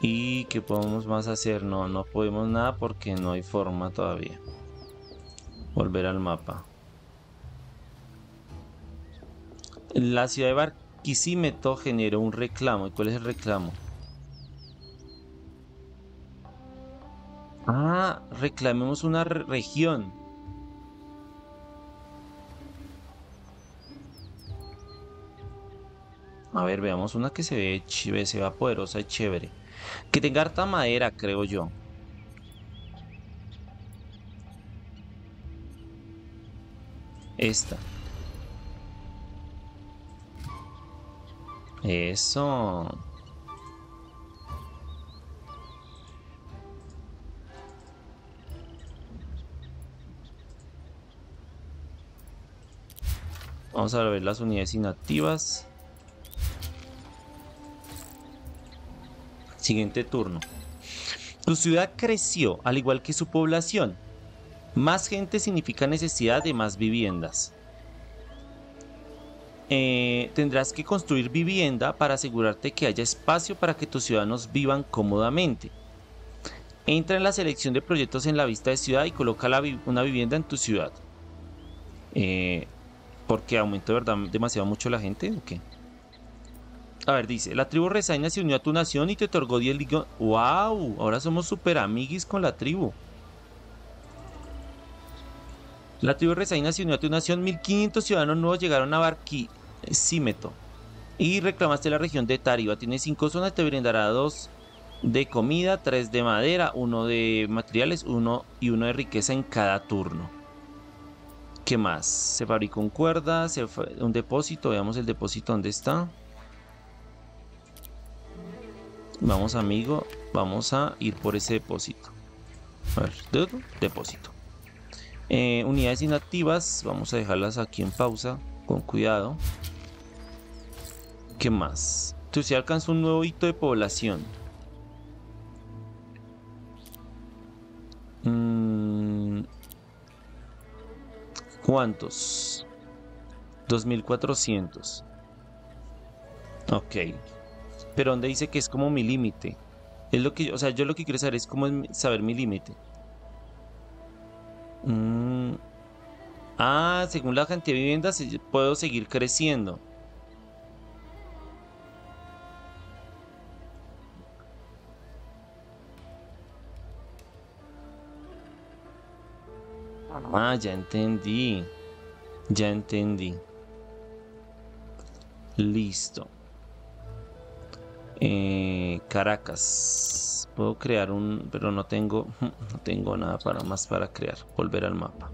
¿Y qué podemos más hacer? No, no podemos nada porque no hay forma todavía. Volver al mapa. La ciudad de Barquisimeto generó un reclamo. ¿Y cuál es el reclamo? Ah, reclamemos una región. A ver, veamos una que se ve, se vea poderosa y chévere. Que tenga harta madera, creo yo. Esta. Eso. Vamos a ver las unidades inactivas. Siguiente turno. Tu ciudad creció, al igual que su población. Más gente significa necesidad de más viviendas. Eh, tendrás que construir vivienda para asegurarte que haya espacio para que tus ciudadanos vivan cómodamente. Entra en la selección de proyectos en la vista de ciudad y coloca una vivienda en tu ciudad. Eh, porque aumentó verdad demasiado mucho la gente o qué? A ver, dice, la tribu Rezaina se unió a tu nación y te otorgó 10 millones. ¡Wow! Ahora somos super amiguis con la tribu. La tribu Rezaina se unió a tu nación. 1500 ciudadanos nuevos llegaron a Barquisimeto. Y reclamaste la región de Tariba. Tiene cinco zonas, te brindará dos de comida, tres de madera, uno de materiales, uno y uno de riqueza en cada turno. ¿Qué más? Se fabricó un cuerda, un depósito. Veamos el depósito dónde está. Vamos, amigo. Vamos a ir por ese depósito. A ver, depósito. Eh, unidades inactivas. Vamos a dejarlas aquí en pausa. Con cuidado. ¿Qué más? Tú se alcanzó un nuevo hito de población. Mm. ¿Cuántos? 2400. Ok. Pero donde dice que es como mi límite. Es lo que, o sea, yo lo que quiero saber es cómo saber mi límite. Mm. Ah, según la cantidad de viviendas puedo seguir creciendo. Ah, ya entendí. Ya entendí. Listo. Eh, Caracas. Puedo crear un... Pero no tengo... No tengo nada para más para crear. Volver al mapa.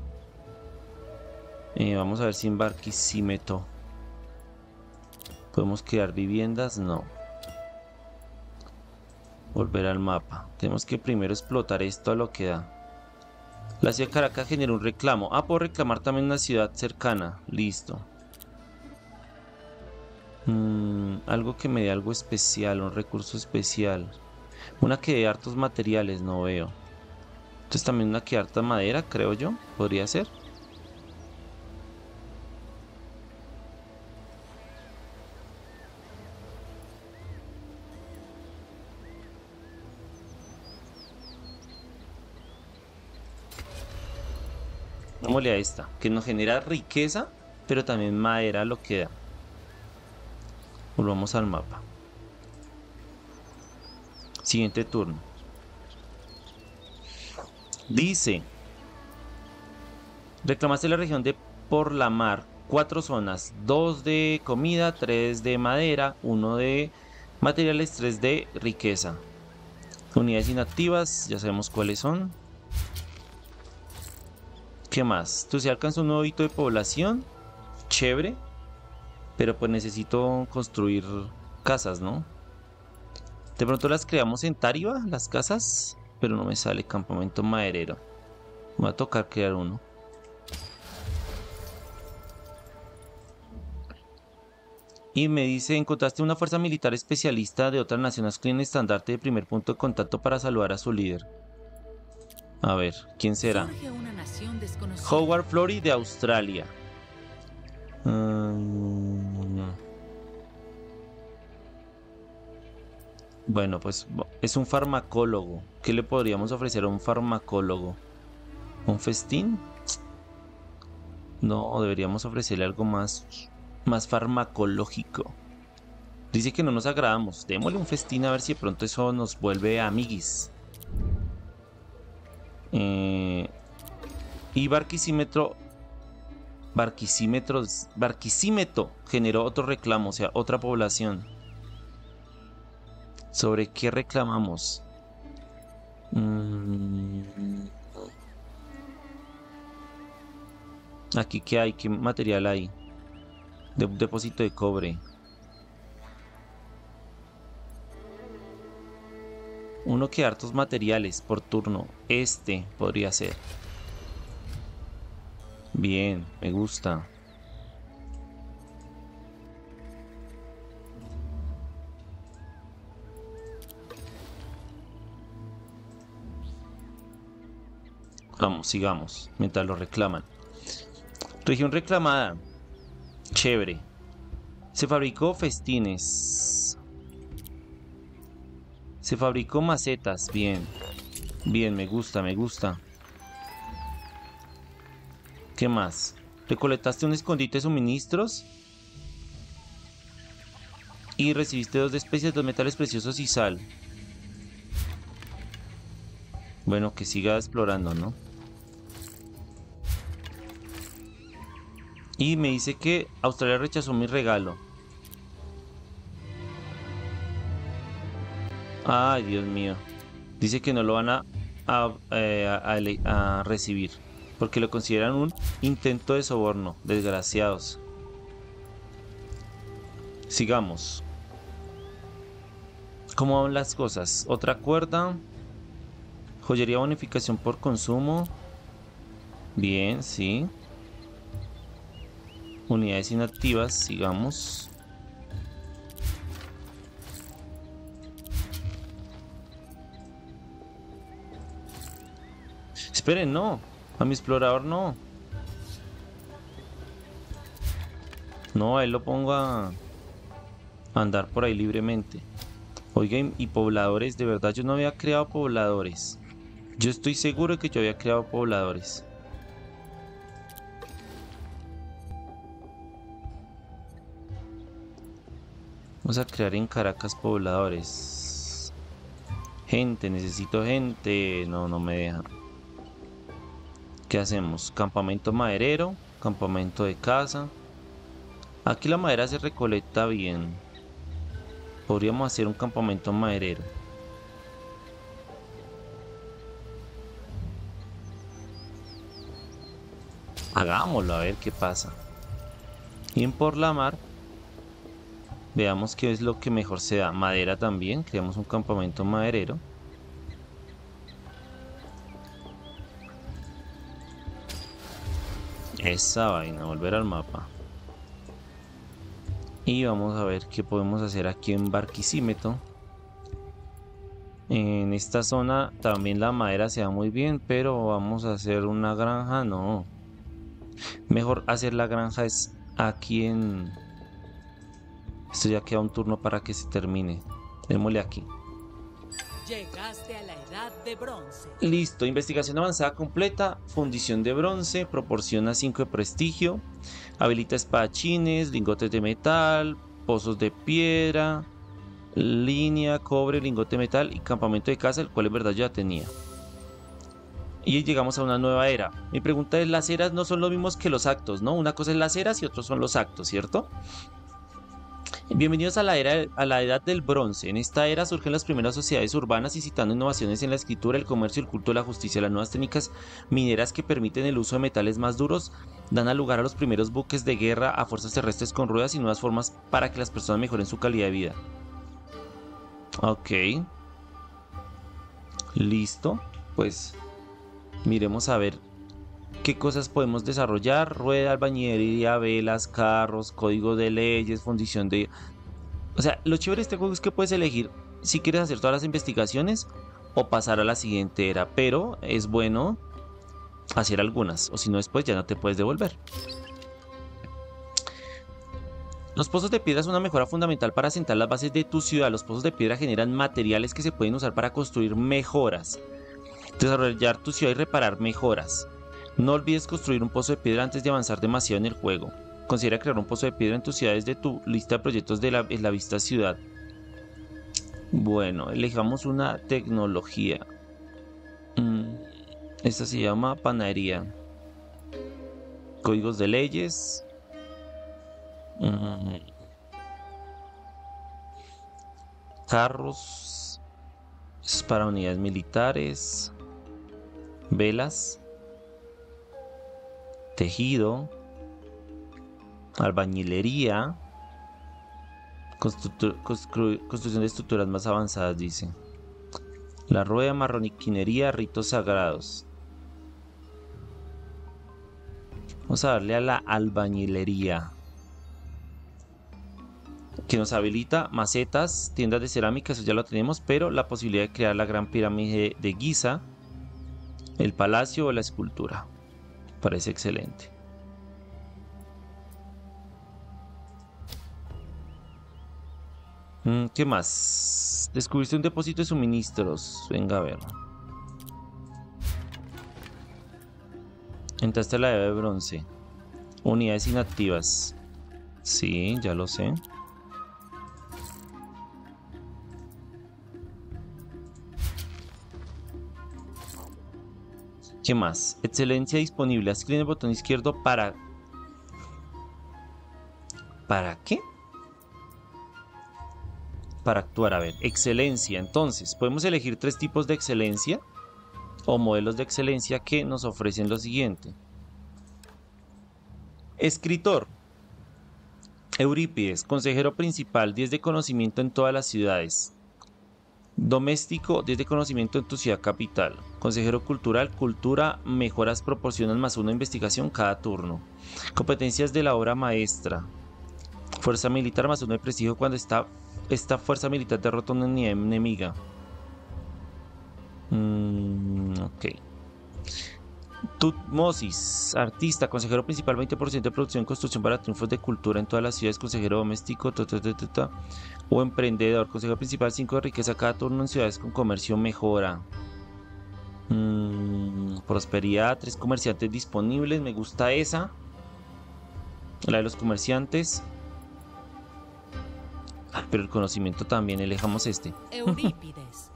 Eh, vamos a ver si en Barquisimeto. ¿Podemos crear viviendas? No. Volver al mapa. Tenemos que primero explotar esto a lo que da. La ciudad de Caracas generó un reclamo. Ah, puedo reclamar también una ciudad cercana. Listo. Mm, algo que me dé algo especial, un recurso especial. Una que dé hartos materiales, no veo. Entonces también una que harta madera, creo yo. Podría ser. Vámonos a esta, que nos genera riqueza, pero también madera lo que da. Volvamos al mapa. Siguiente turno. Dice, reclamaste la región de por la mar, cuatro zonas, dos de comida, tres de madera, uno de materiales, tres de riqueza. Unidades inactivas, ya sabemos cuáles son. ¿Qué más? Tú se alcanza un nuevo de población. Chévere. Pero pues necesito construir casas, ¿no? De pronto las creamos en Tariba, las casas. Pero no me sale campamento maderero. Me va a tocar crear uno. Y me dice, encontraste una fuerza militar especialista de otra nación en estandarte de primer punto de contacto para saludar a su líder. A ver, ¿quién será? Howard Flory de Australia. Mm. Bueno, pues es un farmacólogo. ¿Qué le podríamos ofrecer a un farmacólogo? ¿Un festín? No, deberíamos ofrecerle algo más, más farmacológico. Dice que no nos agradamos. Démosle un festín a ver si de pronto eso nos vuelve amiguis. Eh, y Barquisímetro, Barquisímetros, Barquisímetro generó otro reclamo, o sea, otra población. ¿Sobre qué reclamamos? Mm. Aquí, ¿qué hay? ¿Qué material hay? De depósito de cobre. Uno que hartos materiales por turno. Este podría ser. Bien, me gusta. Vamos, sigamos, mientras lo reclaman. Región reclamada. Chévere. Se fabricó festines. Se fabricó macetas, bien. Bien, me gusta, me gusta. ¿Qué más? Recolectaste un escondite de suministros. Y recibiste dos de especies, dos metales preciosos y sal. Bueno, que siga explorando, ¿no? Y me dice que Australia rechazó mi regalo. Ay, Dios mío. Dice que no lo van eh, a recibir. Porque lo consideran un intento de soborno. Desgraciados. Sigamos. ¿Cómo van las cosas? Otra cuerda. Joyería bonificación por consumo. Bien, sí. Unidades inactivas, sigamos. Esperen, no. A mi explorador no. No, a él lo pongo a andar por ahí libremente. Oigan, y pobladores, de verdad yo no había creado pobladores. Yo estoy seguro que yo había creado pobladores. Vamos a crear en Caracas pobladores. Gente, necesito gente. No, no me dejan. ¿Qué hacemos? Campamento maderero, campamento de casa. Aquí la madera se recolecta bien. Podríamos hacer un campamento maderero. Hagámoslo a ver qué pasa. Y en por la mar, veamos qué es lo que mejor se da. Madera también, creamos un campamento maderero. Esa vaina, volver al mapa. Y vamos a ver qué podemos hacer aquí en Barquisimeto. En esta zona también la madera se da muy bien, pero vamos a hacer una granja, no. Mejor hacer la granja es aquí en... Esto ya queda un turno para que se termine. Démosle aquí. Llegaste a la edad de bronce. Listo, investigación avanzada completa, fundición de bronce, proporciona 5 de prestigio, Habilita espadachines, lingotes de metal, pozos de piedra, línea, cobre, lingote de metal y campamento de casa, el cual en verdad ya tenía. Y llegamos a una nueva era. Mi pregunta es, las eras no son lo mismos que los actos, ¿no? Una cosa es las eras y otros son los actos, ¿cierto? Bienvenidos a la, era, a la edad del bronce. En esta era surgen las primeras sociedades urbanas incitando innovaciones en la escritura, el comercio, el culto, la justicia, las nuevas técnicas mineras que permiten el uso de metales más duros, dan lugar a los primeros buques de guerra a fuerzas terrestres con ruedas y nuevas formas para que las personas mejoren su calidad de vida. Ok. Listo. Pues miremos a ver qué cosas podemos desarrollar. Rueda, albañería, velas, carros, código de leyes, fundición de... O sea, lo chévere de este juego es que puedes elegir si quieres hacer todas las investigaciones o pasar a la siguiente era. Pero es bueno hacer algunas. O si no, después ya no te puedes devolver. Los pozos de piedra son una mejora fundamental para asentar las bases de tu ciudad. Los pozos de piedra generan materiales que se pueden usar para construir mejoras. Desarrollar tu ciudad y reparar mejoras. No olvides construir un pozo de piedra antes de avanzar demasiado en el juego. Considera crear un pozo de piedra en tu ciudad desde tu lista de proyectos de la, la vista ciudad. Bueno, elijamos una tecnología. Mm, esta se llama panadería. Códigos de leyes. Mm, carros. es para unidades militares. Velas tejido, albañilería, construcción de estructuras más avanzadas, dice. La rueda, marroniquinería, ritos sagrados. Vamos a darle a la albañilería. Que nos habilita macetas, tiendas de cerámica, eso ya lo tenemos, pero la posibilidad de crear la gran pirámide de Giza, el palacio o la escultura parece excelente. Mm, ¿Qué más? Descubriste un depósito de suministros. Venga a ver. Entraste a la de bronce. Unidades inactivas. Sí, ya lo sé. ¿Qué más? Excelencia disponible. Haz clic en el botón izquierdo para... ¿Para qué? para actuar. A ver, excelencia. Entonces, podemos elegir tres tipos de excelencia o modelos de excelencia que nos ofrecen lo siguiente. Escritor. Eurípides, consejero principal, 10 de conocimiento en todas las ciudades. Doméstico, 10 de conocimiento en tu ciudad capital. Consejero cultural, cultura, mejoras proporcionan más una investigación cada turno. Competencias de la obra maestra. Fuerza militar más uno de prestigio cuando está, esta fuerza militar derrota a una enemiga. Mm, ok. Tutmosis, artista, consejero principal, 20% de producción y construcción para triunfos de cultura en todas las ciudades, consejero doméstico, o emprendedor, consejero principal, 5 de riqueza cada turno en ciudades con comercio mejora. Mm, prosperidad, tres comerciantes disponibles, me gusta esa. La de los comerciantes. Pero el conocimiento también, elijamos este. Eurípides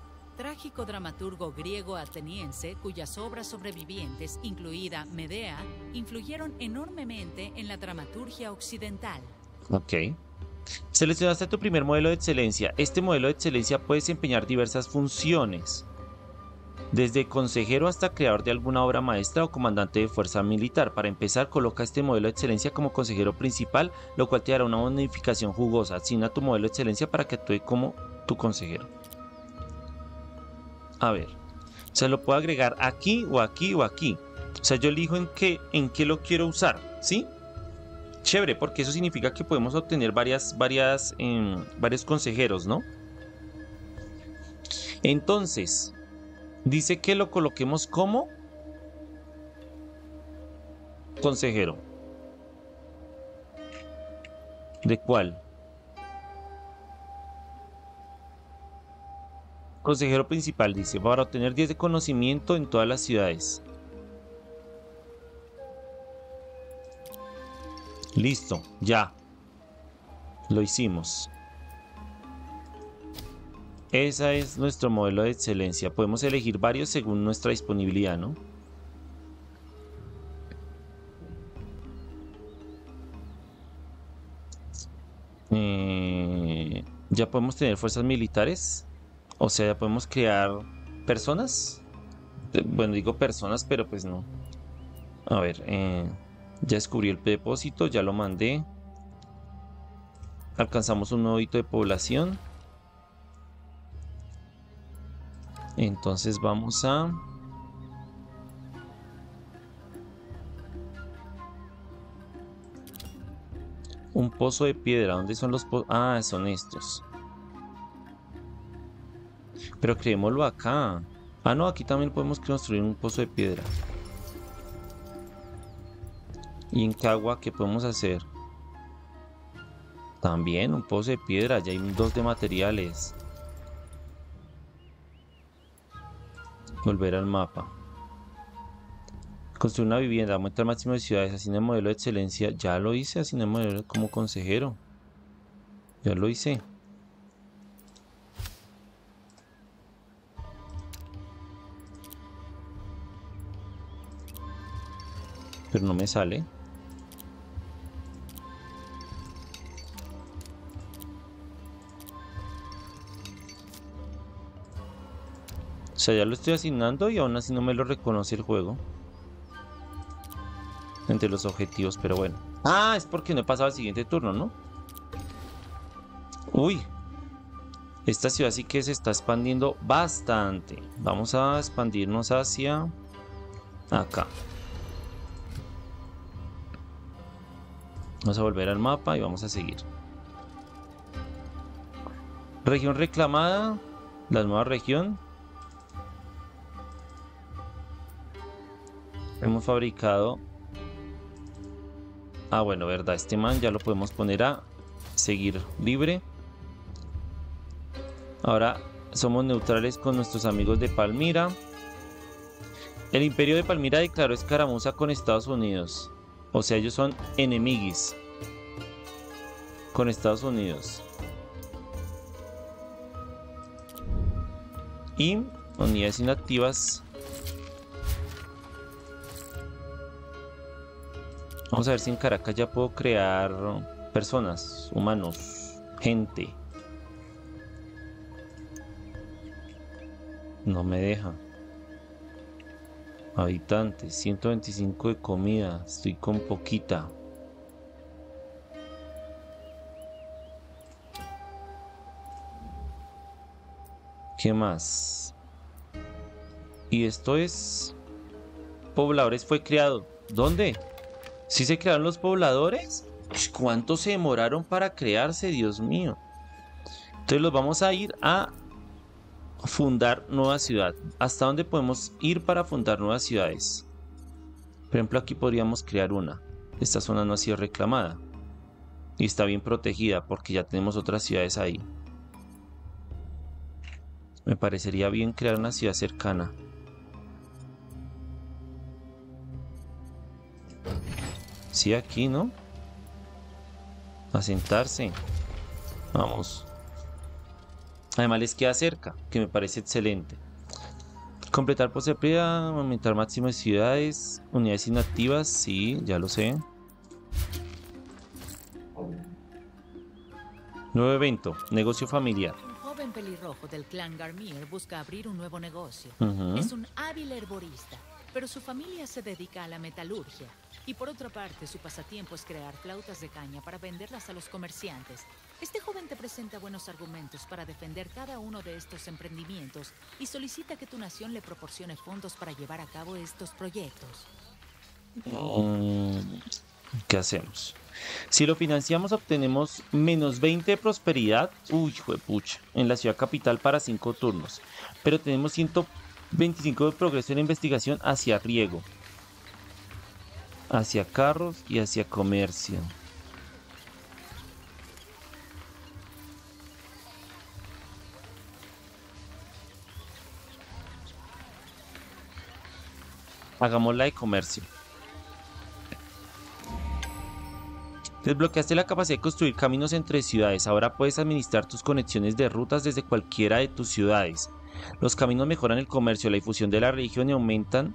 dramaturgo griego ateniense cuyas obras sobrevivientes, incluida Medea, influyeron enormemente en la dramaturgia occidental. Ok. Seleccionaste tu primer modelo de excelencia. Este modelo de excelencia puede desempeñar diversas funciones, desde consejero hasta creador de alguna obra maestra o comandante de fuerza militar. Para empezar, coloca este modelo de excelencia como consejero principal, lo cual te dará una bonificación jugosa. Asigna tu modelo de excelencia para que actúe como tu consejero. A ver, se lo puedo agregar aquí o aquí o aquí. O sea, yo elijo en qué, en qué lo quiero usar, ¿sí? Chévere, porque eso significa que podemos obtener varias, varias, em, varios consejeros, ¿no? Entonces, dice que lo coloquemos como consejero. ¿De cuál? Consejero principal dice, para obtener 10 de conocimiento en todas las ciudades. Listo, ya. Lo hicimos. Ese es nuestro modelo de excelencia. Podemos elegir varios según nuestra disponibilidad, ¿no? Eh, ya podemos tener fuerzas militares. O sea, podemos crear personas. Eh, bueno, digo personas, pero pues no. A ver, eh, ya descubrí el depósito, ya lo mandé. Alcanzamos un nuevo de población. Entonces vamos a... Un pozo de piedra. ¿Dónde son los pozos? Ah, son estos. Pero creémoslo acá. Ah, no, aquí también podemos construir un pozo de piedra. ¿Y en Cagua qué podemos hacer? También un pozo de piedra, ya hay dos de materiales. Volver al mapa. Construir una vivienda, aumentar el máximo de ciudades, así el modelo de excelencia. Ya lo hice, así el modelo como consejero. Ya lo hice. Pero no me sale. O sea, ya lo estoy asignando y aún así no me lo reconoce el juego. Entre los objetivos, pero bueno. Ah, es porque no he pasado al siguiente turno, ¿no? Uy. Esta ciudad sí que se está expandiendo bastante. Vamos a expandirnos hacia acá. Vamos a volver al mapa y vamos a seguir. Región reclamada. La nueva región. Hemos fabricado. Ah, bueno, verdad. Este man ya lo podemos poner a seguir libre. Ahora somos neutrales con nuestros amigos de Palmira. El imperio de Palmira declaró escaramuza con Estados Unidos. O sea, ellos son enemiguis con Estados Unidos. Y unidades inactivas. Vamos a ver si en Caracas ya puedo crear personas, humanos, gente. No me deja. Habitantes, 125 de comida. Estoy con poquita. ¿Qué más? Y esto es... Pobladores fue creado. ¿Dónde? ¿Sí se crearon los pobladores? ¿Cuánto se demoraron para crearse, Dios mío? Entonces los vamos a ir a fundar nueva ciudad. ¿Hasta dónde podemos ir para fundar nuevas ciudades? Por ejemplo, aquí podríamos crear una. Esta zona no ha sido reclamada. Y está bien protegida porque ya tenemos otras ciudades ahí. Me parecería bien crear una ciudad cercana. Sí, aquí, ¿no? A sentarse. Vamos. Además les queda cerca, que me parece excelente. Completar posibilidad, aumentar máximo de ciudades, unidades inactivas, sí, ya lo sé. Nuevo evento, negocio familiar. Un joven pelirrojo del clan Garmier busca abrir un nuevo negocio. Es un hábil herborista, pero su familia se dedica a la metalurgia. Y por otra parte, su pasatiempo es crear flautas de caña para venderlas a los comerciantes. Este joven te presenta buenos argumentos para defender cada uno de estos emprendimientos y solicita que tu nación le proporcione fondos para llevar a cabo estos proyectos. Mm, ¿Qué hacemos? Si lo financiamos obtenemos menos 20 de prosperidad, uy, juepucha, en la ciudad capital para 5 turnos. Pero tenemos 100, 25 progresó la investigación hacia riego, hacia carros y hacia comercio. Hagámosla de comercio. Desbloqueaste la capacidad de construir caminos entre ciudades. Ahora puedes administrar tus conexiones de rutas desde cualquiera de tus ciudades. Los caminos mejoran el comercio, la difusión de la religión y aumentan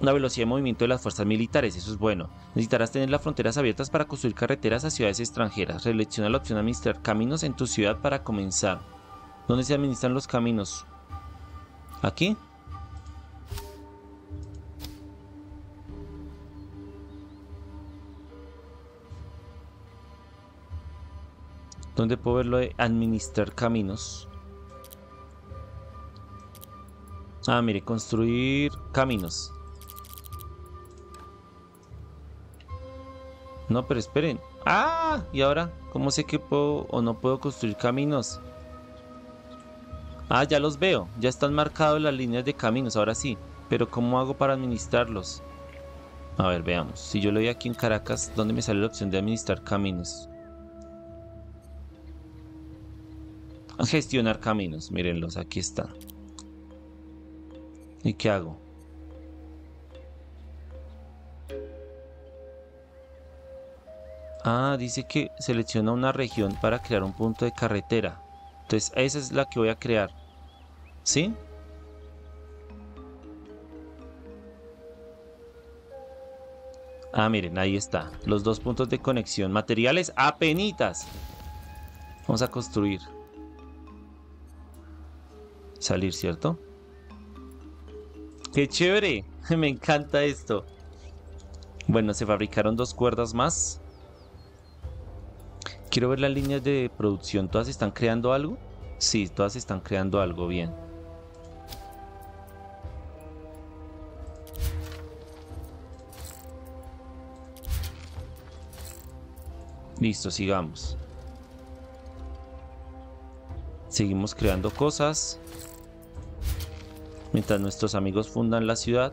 la velocidad de movimiento de las fuerzas militares. Eso es bueno. Necesitarás tener las fronteras abiertas para construir carreteras a ciudades extranjeras. Selecciona la opción administrar caminos en tu ciudad para comenzar. ¿Dónde se administran los caminos? ¿Aquí? ¿Dónde puedo ver lo de administrar caminos? Ah, mire, construir caminos. No, pero esperen. ¡Ah! ¿Y ahora? ¿Cómo sé que puedo o no puedo construir caminos? Ah, ya los veo. Ya están marcados las líneas de caminos, ahora sí. Pero ¿cómo hago para administrarlos? A ver, veamos. Si yo lo doy aquí en Caracas, ¿dónde me sale la opción de administrar caminos? gestionar caminos. Mírenlos, aquí está. ¿Y qué hago? Ah, dice que selecciona una región para crear un punto de carretera. Entonces, esa es la que voy a crear. ¿Sí? Ah, miren, ahí está. Los dos puntos de conexión. Materiales apenitas. Vamos a construir salir, ¿cierto? ¡Qué chévere! Me encanta esto. Bueno, se fabricaron dos cuerdas más. Quiero ver las líneas de producción. ¿Todas están creando algo? Sí, todas están creando algo bien. Listo, sigamos. Seguimos creando cosas mientras nuestros amigos fundan la ciudad.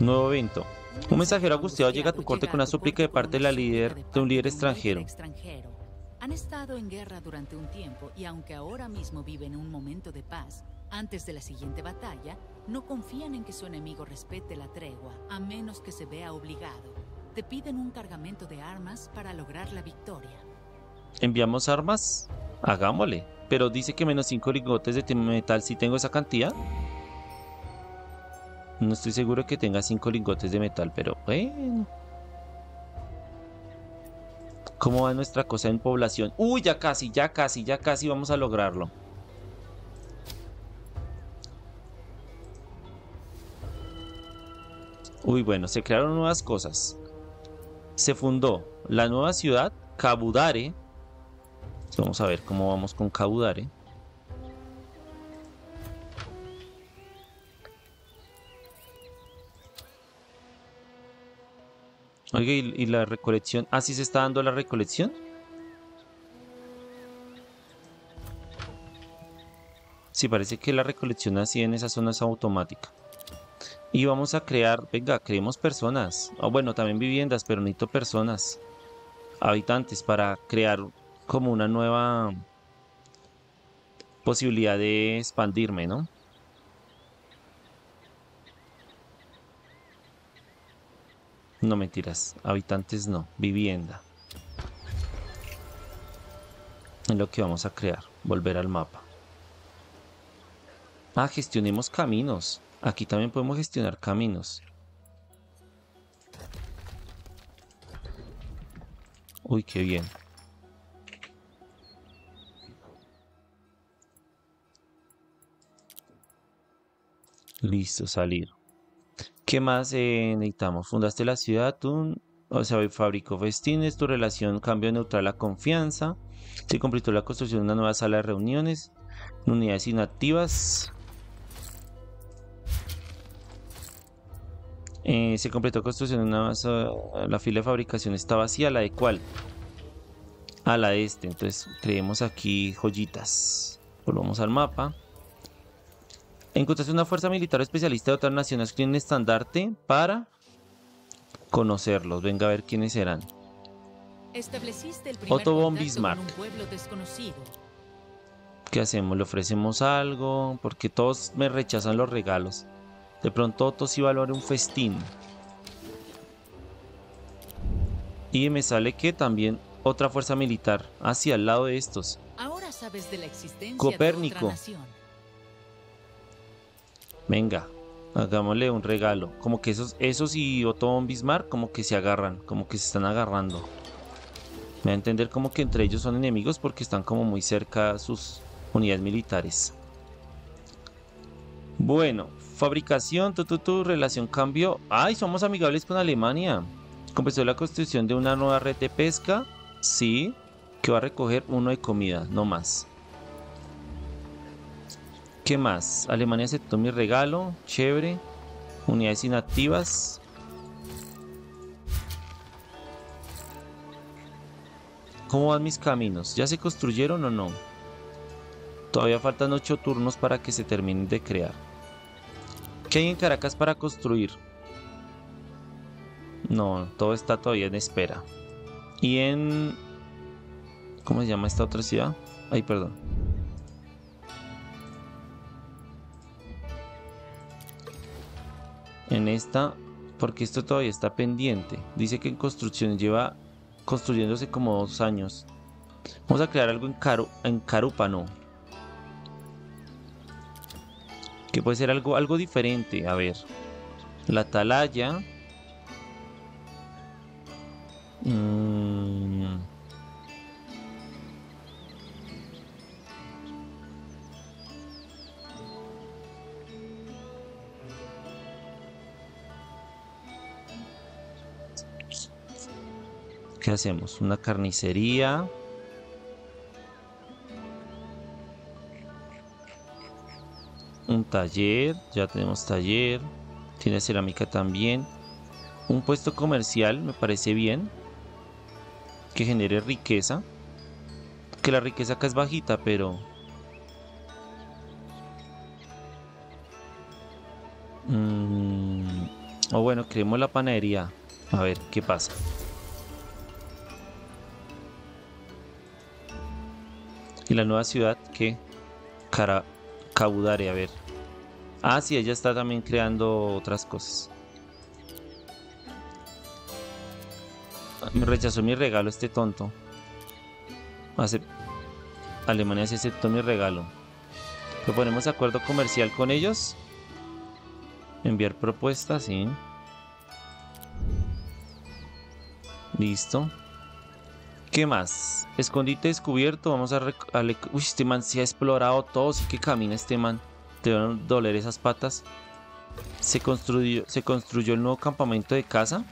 Nuevo evento. Un mensajero angustiado llega a tu corte con una súplica de parte de de un líder extranjero. Han estado en guerra durante un tiempo y aunque ahora mismo viven un momento de paz, antes de la siguiente batalla, no confían en que su enemigo respete la tregua, a menos que se vea obligado. Te piden un cargamento de armas para lograr la victoria. ¿Enviamos armas? Hagámosle. Pero dice que menos 5 lingotes de metal si tengo esa cantidad. No estoy seguro que tenga 5 lingotes de metal, pero bueno. ¿Cómo va nuestra cosa en población? Uy, ya casi, ya casi, ya casi vamos a lograrlo. Uy, bueno, se crearon nuevas cosas. Se fundó la nueva ciudad, Kabudare, Vamos a ver cómo vamos con Kabudare. Oye, ¿y, la recolección? ¿Ah, sí se está dando la recolección? Sí, parece que la recolección así en esa zona es automática. Y vamos a crear, venga, creemos personas. O bueno, también viviendas, pero necesito personas. Habitantes para crear como una nueva posibilidad de expandirme, ¿no? No mentiras, habitantes no, vivienda. Es lo que vamos a crear, volver al mapa. Ah, gestionemos caminos. Aquí también podemos gestionar caminos. Uy, qué bien. Listo, salir. ¿Qué más eh, necesitamos? Fundaste la ciudad, o sea, fabricó festines, tu relación cambió neutral a confianza, se completó la construcción de una nueva sala de reuniones, unidades inactivas. Eh, se completó la construcción de una la fila de fabricación está vacía, ¿la de cuál? A la de este, entonces creemos aquí joyitas. Volvamos al mapa. Encontraste una fuerza militar especialista de otras naciones que un estandarte para conocerlos. Venga a ver quiénes serán. Otto von Bismarck. ¿Qué hacemos? ¿Le ofrecemos algo? Porque todos me rechazan los regalos. De pronto Otto sí valora un festín. Y me sale que también otra fuerza militar hacia el lado de estos. Ahora sabes de la existencia Copérnico. Venga, hagámosle un regalo. Como que esos, esos y Otto Bismarck como que se agarran, como que se están agarrando. Me va a entender como que entre ellos son enemigos porque están como muy cerca sus unidades militares. Bueno, fabricación, tu, tu, tu, relación cambio. Ay, somos amigables con Alemania. Comenzó la construcción de una nueva red de pesca. Sí, que va a recoger uno de comida, no más. ¿Qué más? Alemania aceptó mi regalo. Chévere. Unidades inactivas. ¿Cómo van mis caminos? ¿Ya se construyeron o no? Todavía faltan 8 turnos para que se terminen de crear. ¿Qué hay en Caracas para construir? No, todo está todavía en espera. Y en... ¿Cómo se llama esta otra ciudad? Ay, perdón. En esta porque esto todavía está pendiente. Dice que en construcción lleva construyéndose como dos años. Vamos a crear algo en, Carúpano. Que puede ser algo, algo diferente. A ver. La atalaya. Mmm... ¿Qué hacemos? Una carnicería. Un taller, ya tenemos taller. Tiene cerámica también. Un puesto comercial, me parece bien. Que genere riqueza. Que la riqueza acá es bajita, pero... Mm, o bueno, creemos la panadería. A ver, ¿qué pasa? ¿Y la nueva ciudad qué? Cara Cabudare, a ver. Ah, sí, ella está también creando otras cosas. Me rechazó mi regalo este tonto. Alemania se aceptó mi regalo. ¿Proponemos acuerdo comercial con ellos? Enviar propuestas, sí. Listo. ¿Qué más? Escondite descubierto. Vamos a... Uy, este man se ha explorado todo. Sí que camina este man. Te van a doler esas patas. se construyó, se construyó el nuevo campamento de casa.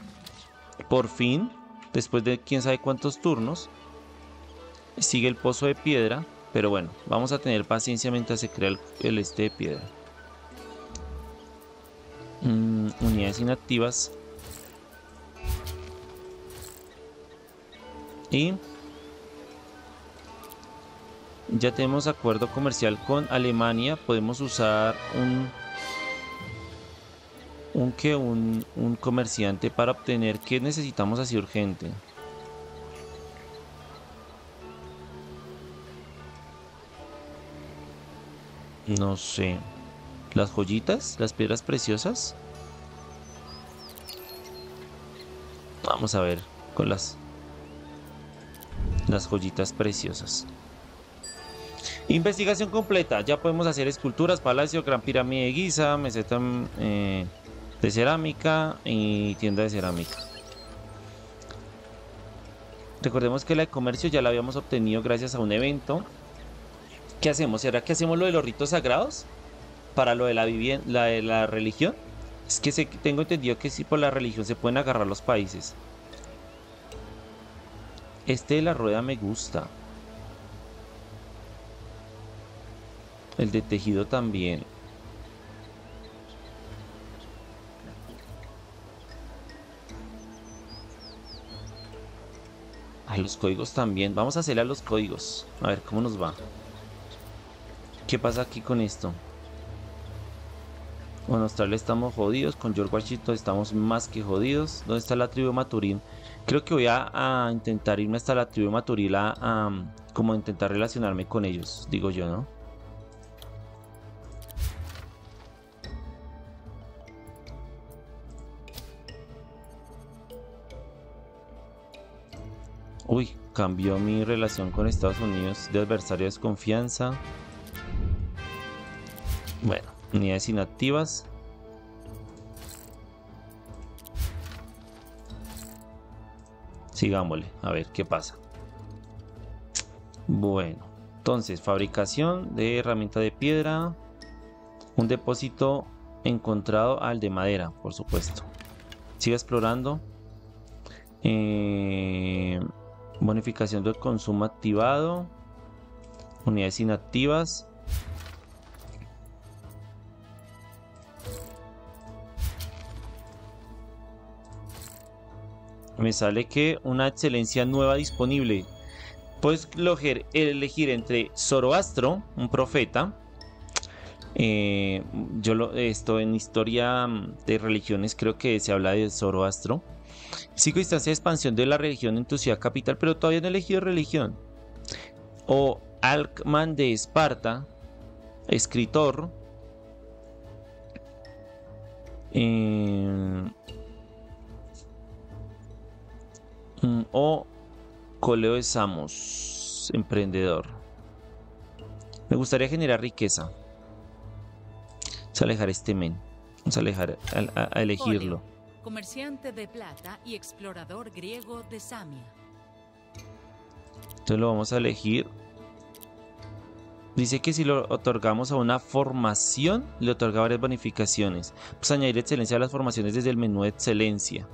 Por fin, después de quién sabe cuántos turnos. Sigue el pozo de piedra. Pero bueno, vamos a tener paciencia mientras se crea el, este de piedra. Mm, unidades inactivas. Y ya tenemos acuerdo comercial con Alemania. Podemos usar un un que un, un comerciante para obtener que necesitamos así urgente. No sé. ¿Las joyitas? ¿Las piedras preciosas? Vamos a ver con las las joyitas preciosas. Investigación completa. Ya podemos hacer esculturas, palacio, gran pirámide de Giza, meseta eh, de cerámica y tienda de cerámica. Recordemos que la de comercio ya la habíamos obtenido gracias a un evento ¿Qué hacemos? ¿Será que hacemos lo de los ritos sagrados? Para lo de la, de la religión. Es que tengo entendido que sí por la religión se pueden agarrar los países. Este de la rueda me gusta. El de tejido también. A los códigos también. Vamos a hacerle a los códigos. A ver cómo nos va. ¿Qué pasa aquí con esto? Con Australia estamos jodidos, con George Washington estamos más que jodidos. ¿Dónde está la tribu Maturín? Creo que voy a, intentar irme hasta la tribu Maturín a, como intentar relacionarme con ellos, digo yo, ¿no? Uy, cambió mi relación con Estados Unidos de adversario de desconfianza. Bueno, unidades inactivas. Sigámosle, a ver qué pasa. Bueno, entonces, fabricación de herramienta de piedra. Un depósito encontrado al de madera, por supuesto. Sigue explorando. Eh, bonificación del consumo activado. Unidades inactivas. Me sale que una excelencia nueva disponible. Puedes elegir entre Zoroastro, un profeta. Eh, yo lo, esto en historia de religiones creo que se habla de Zoroastro. instancia de expansión de la religión en tu ciudad capital, pero todavía no he elegido religión. O Alcman de Esparta, escritor. Eh, o Coleo de Samos, emprendedor. Me gustaría generar riqueza. Vamos a alejar este men. Vamos a, alejar, a, elegirlo. comerciante de plata y explorador griego de Samia. Entonces lo vamos a elegir. Dice que si lo otorgamos a una formación, le otorga varias bonificaciones. Pues añadir excelencia a las formaciones desde el menú de excelencia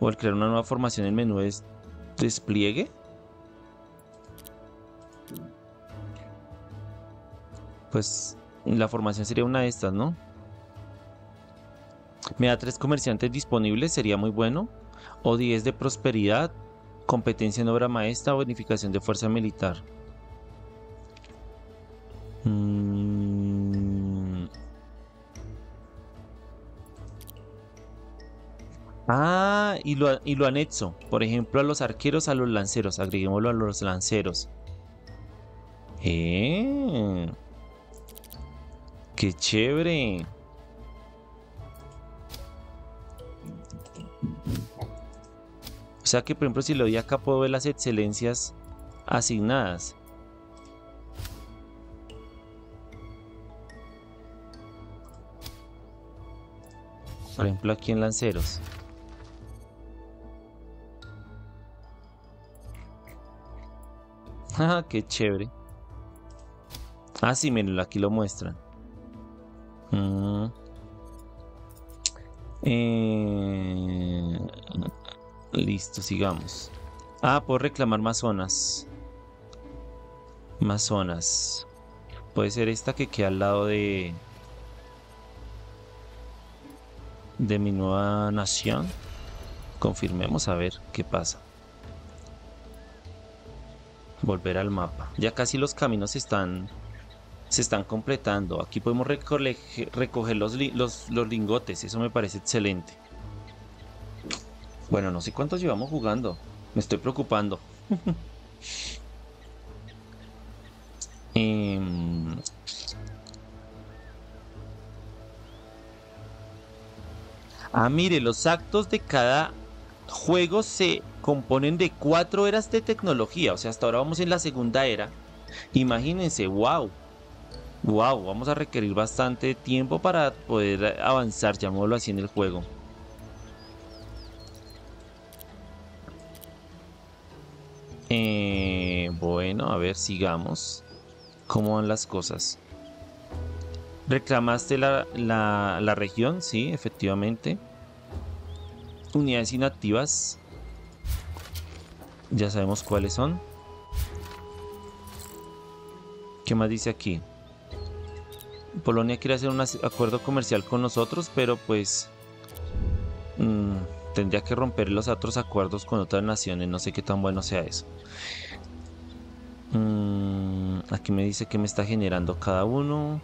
o al crear una nueva formación en el menú es despliegue. Pues la formación sería una de estas, ¿no? Me da tres comerciantes disponibles, sería muy bueno. O 10 de prosperidad, competencia en obra maestra o bonificación de fuerza militar. Mmm... Ah, y lo, y lo anexo. Por ejemplo, a los arqueros, a los lanceros. Agreguémoslo a los lanceros. Eh. Qué chévere. O sea que, por ejemplo, si lo doy acá, puedo ver las excelencias asignadas. Por ejemplo, aquí en lanceros. Ah, qué chévere. Ah, sí, miren, aquí lo muestran. Mm. Eh, listo, sigamos. Ah, puedo reclamar más zonas. Más zonas. Puede ser esta que queda al lado de... De mi nueva nación. Confirmemos a ver qué pasa. Volver al mapa. Ya casi los caminos están se están completando. Aquí podemos recoger los, los, los lingotes. Eso me parece excelente. Bueno, no sé cuántos llevamos jugando. Me estoy preocupando. Em, ah, mire, los actos de cada juego se componen de cuatro eras de tecnología. O sea, hasta ahora vamos en la segunda era. Imagínense, wow. Wow, vamos a requerir bastante tiempo para poder avanzar, llamémoslo así en el juego. Eh, bueno, a ver, sigamos. ¿Cómo van las cosas? ¿Reclamaste la, la región? Sí, efectivamente. Unidades inactivas. Ya sabemos cuáles son. ¿Qué más dice aquí? Polonia quiere hacer un acuerdo comercial con nosotros, pero pues mm, tendría que romper los otros acuerdos con otras naciones. No sé qué tan bueno sea eso. Mm, aquí me dice que me está generando cada uno.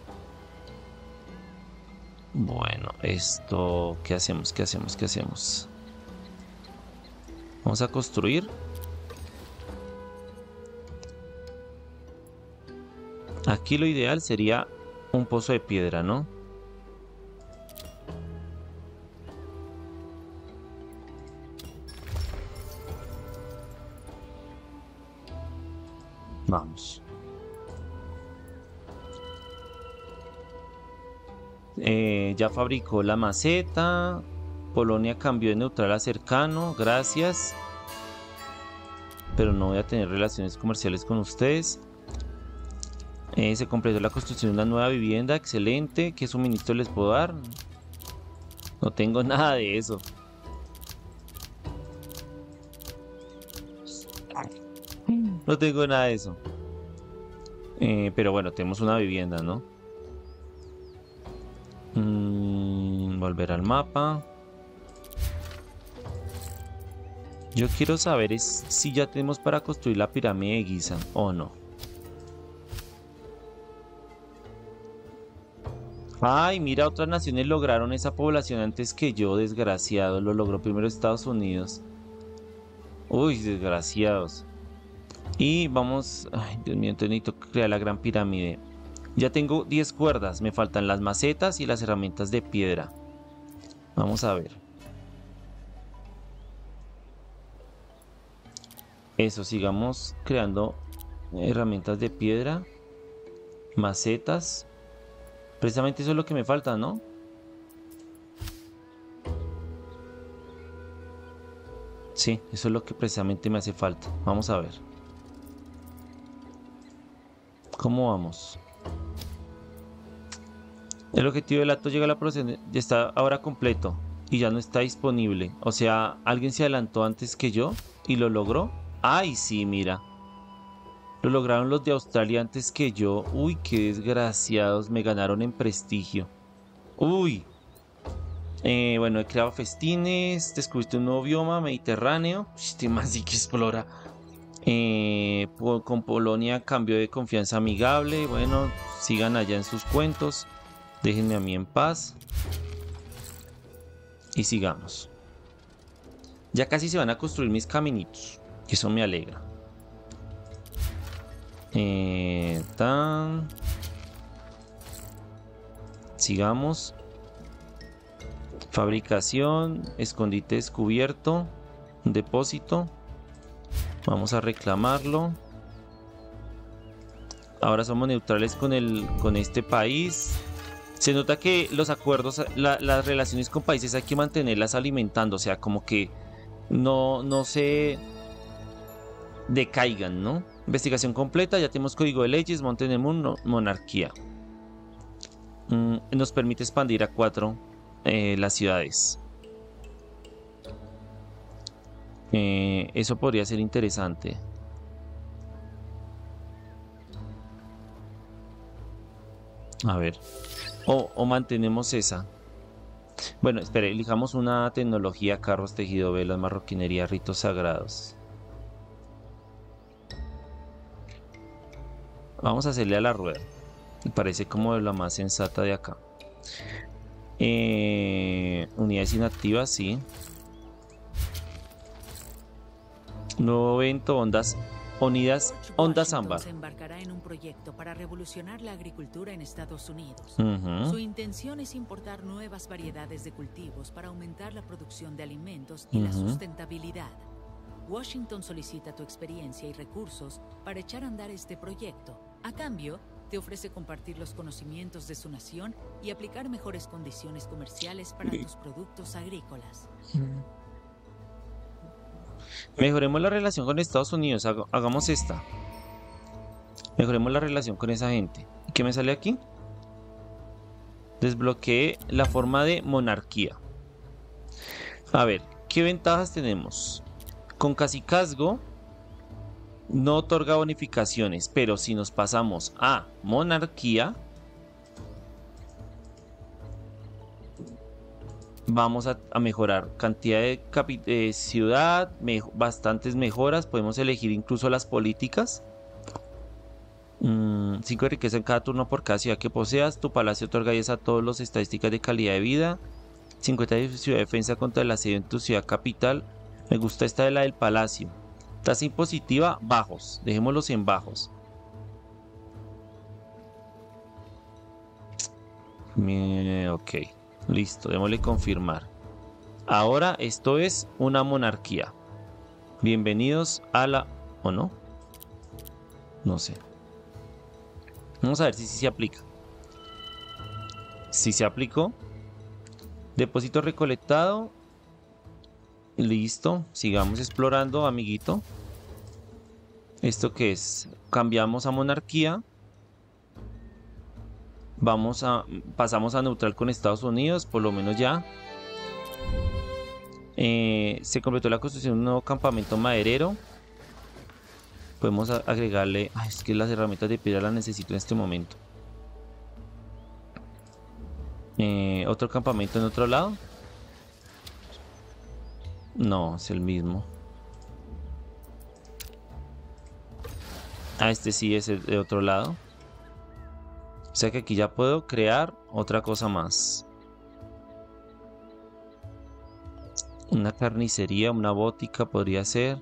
Bueno, esto, ¿qué hacemos? ¿Qué hacemos? ¿Qué hacemos? Vamos a construir. Aquí lo ideal sería un pozo de piedra, ¿no? Vamos. Eh, ya fabricó la maceta. Polonia cambió de neutral a cercano. Gracias. Pero no voy a tener relaciones comerciales con ustedes. Eh, se completó la construcción de una nueva vivienda, excelente. ¿Qué suministro les puedo dar? No tengo nada de eso. No tengo nada de eso. Eh, pero bueno, tenemos una vivienda, ¿no? Mm, volver al mapa. Yo quiero saber si ya tenemos para construir la pirámide de Giza o no. Ay, mira, otras naciones lograron esa población antes que yo, desgraciado. Lo logró primero Estados Unidos. Uy, desgraciados. Y vamos... Ay, Dios mío, necesito crear la gran pirámide. Ya tengo 10 cuerdas. Me faltan las macetas y las herramientas de piedra. Vamos a ver. Eso, sigamos creando herramientas de piedra. Macetas. Precisamente eso es lo que me falta, ¿no? Sí, eso es lo que precisamente me hace falta. Vamos a ver. ¿Cómo vamos? El objetivo del acto llega a la ya está ahora completo y ya no está disponible. O sea, alguien se adelantó antes que yo y lo logró. Ay, sí, mira. Lo lograron los de Australia antes que yo. Uy, qué desgraciados. Me ganaron en prestigio. Uy. Eh, bueno, he creado festines. Descubriste un nuevo bioma mediterráneo. Este más sí que explora. Eh, con Polonia cambio de confianza amigable. Bueno, sigan allá en sus cuentos. Déjenme a mí en paz. Y sigamos. Ya casi se van a construir mis caminitos. Eso me alegra. Eh, tan... Sigamos. Fabricación, escondite descubierto, depósito. Vamos a reclamarlo. Ahora somos neutrales con, el, con este país. Se nota que los acuerdos, las relaciones con países hay que mantenerlas alimentando. O sea, como que no, no se decaigan, ¿no? Investigación completa, ya tenemos código de leyes, Monte monarquía. mm, nos permite expandir a cuatro eh, las ciudades. Eh, eso podría ser interesante. A ver. O, mantenemos esa. Bueno, espere, elijamos una tecnología, carros, tejido, velas, marroquinería, ritos sagrados. Vamos a hacerle a la rueda. Me parece como la más sensata de acá. Eh, unidades inactivas, sí. Nuevo evento, ondas Unidas Ondas Ámbar. se embarcará en un proyecto para revolucionar la agricultura en Estados Unidos. Su intención es importar nuevas variedades de cultivos para aumentar la producción de alimentos y la sustentabilidad. Washington solicita tu experiencia y recursos para echar a andar este proyecto. A cambio, te ofrece compartir los conocimientos de su nación y aplicar mejores condiciones comerciales para tus productos agrícolas. Mejoremos la relación con Estados Unidos. Hagamos esta. Mejoremos la relación con esa gente. ¿Qué me sale aquí? Desbloqueé la forma de monarquía. A ver, ¿qué ventajas tenemos? Con casicazgo no otorga bonificaciones, pero si nos pasamos a monarquía, vamos a, mejorar cantidad de, ciudad, bastantes mejoras, podemos elegir incluso las políticas. 5 mm, de riqueza en cada turno por cada ciudad que poseas. Tu palacio otorga 10 a todos los estadísticas de calidad de vida. 50 de ciudad de defensa contra el asedio en tu ciudad capital. Me gusta esta de la del palacio. Tasa impositiva, bajos. Dejémoslos en bajos. Ok. Listo, démosle confirmar. Ahora esto es una monarquía. Bienvenidos a la... ¿O no? No sé. Vamos a ver si, se aplica. Si se aplicó. Depósito recolectado. Listo. Sigamos explorando, amiguito. ¿Esto qué es? Cambiamos a monarquía. Vamos a. Pasamos a neutral con Estados Unidos, por lo menos ya. Eh, se completó la construcción de un nuevo campamento maderero. Podemos agregarle. Ay, es que las herramientas de piedra las necesito en este momento. Eh, otro campamento en otro lado. No, es el mismo. Ah, este sí es el de otro lado. O sea que aquí ya puedo crear otra cosa más. Una carnicería, una bótica podría ser.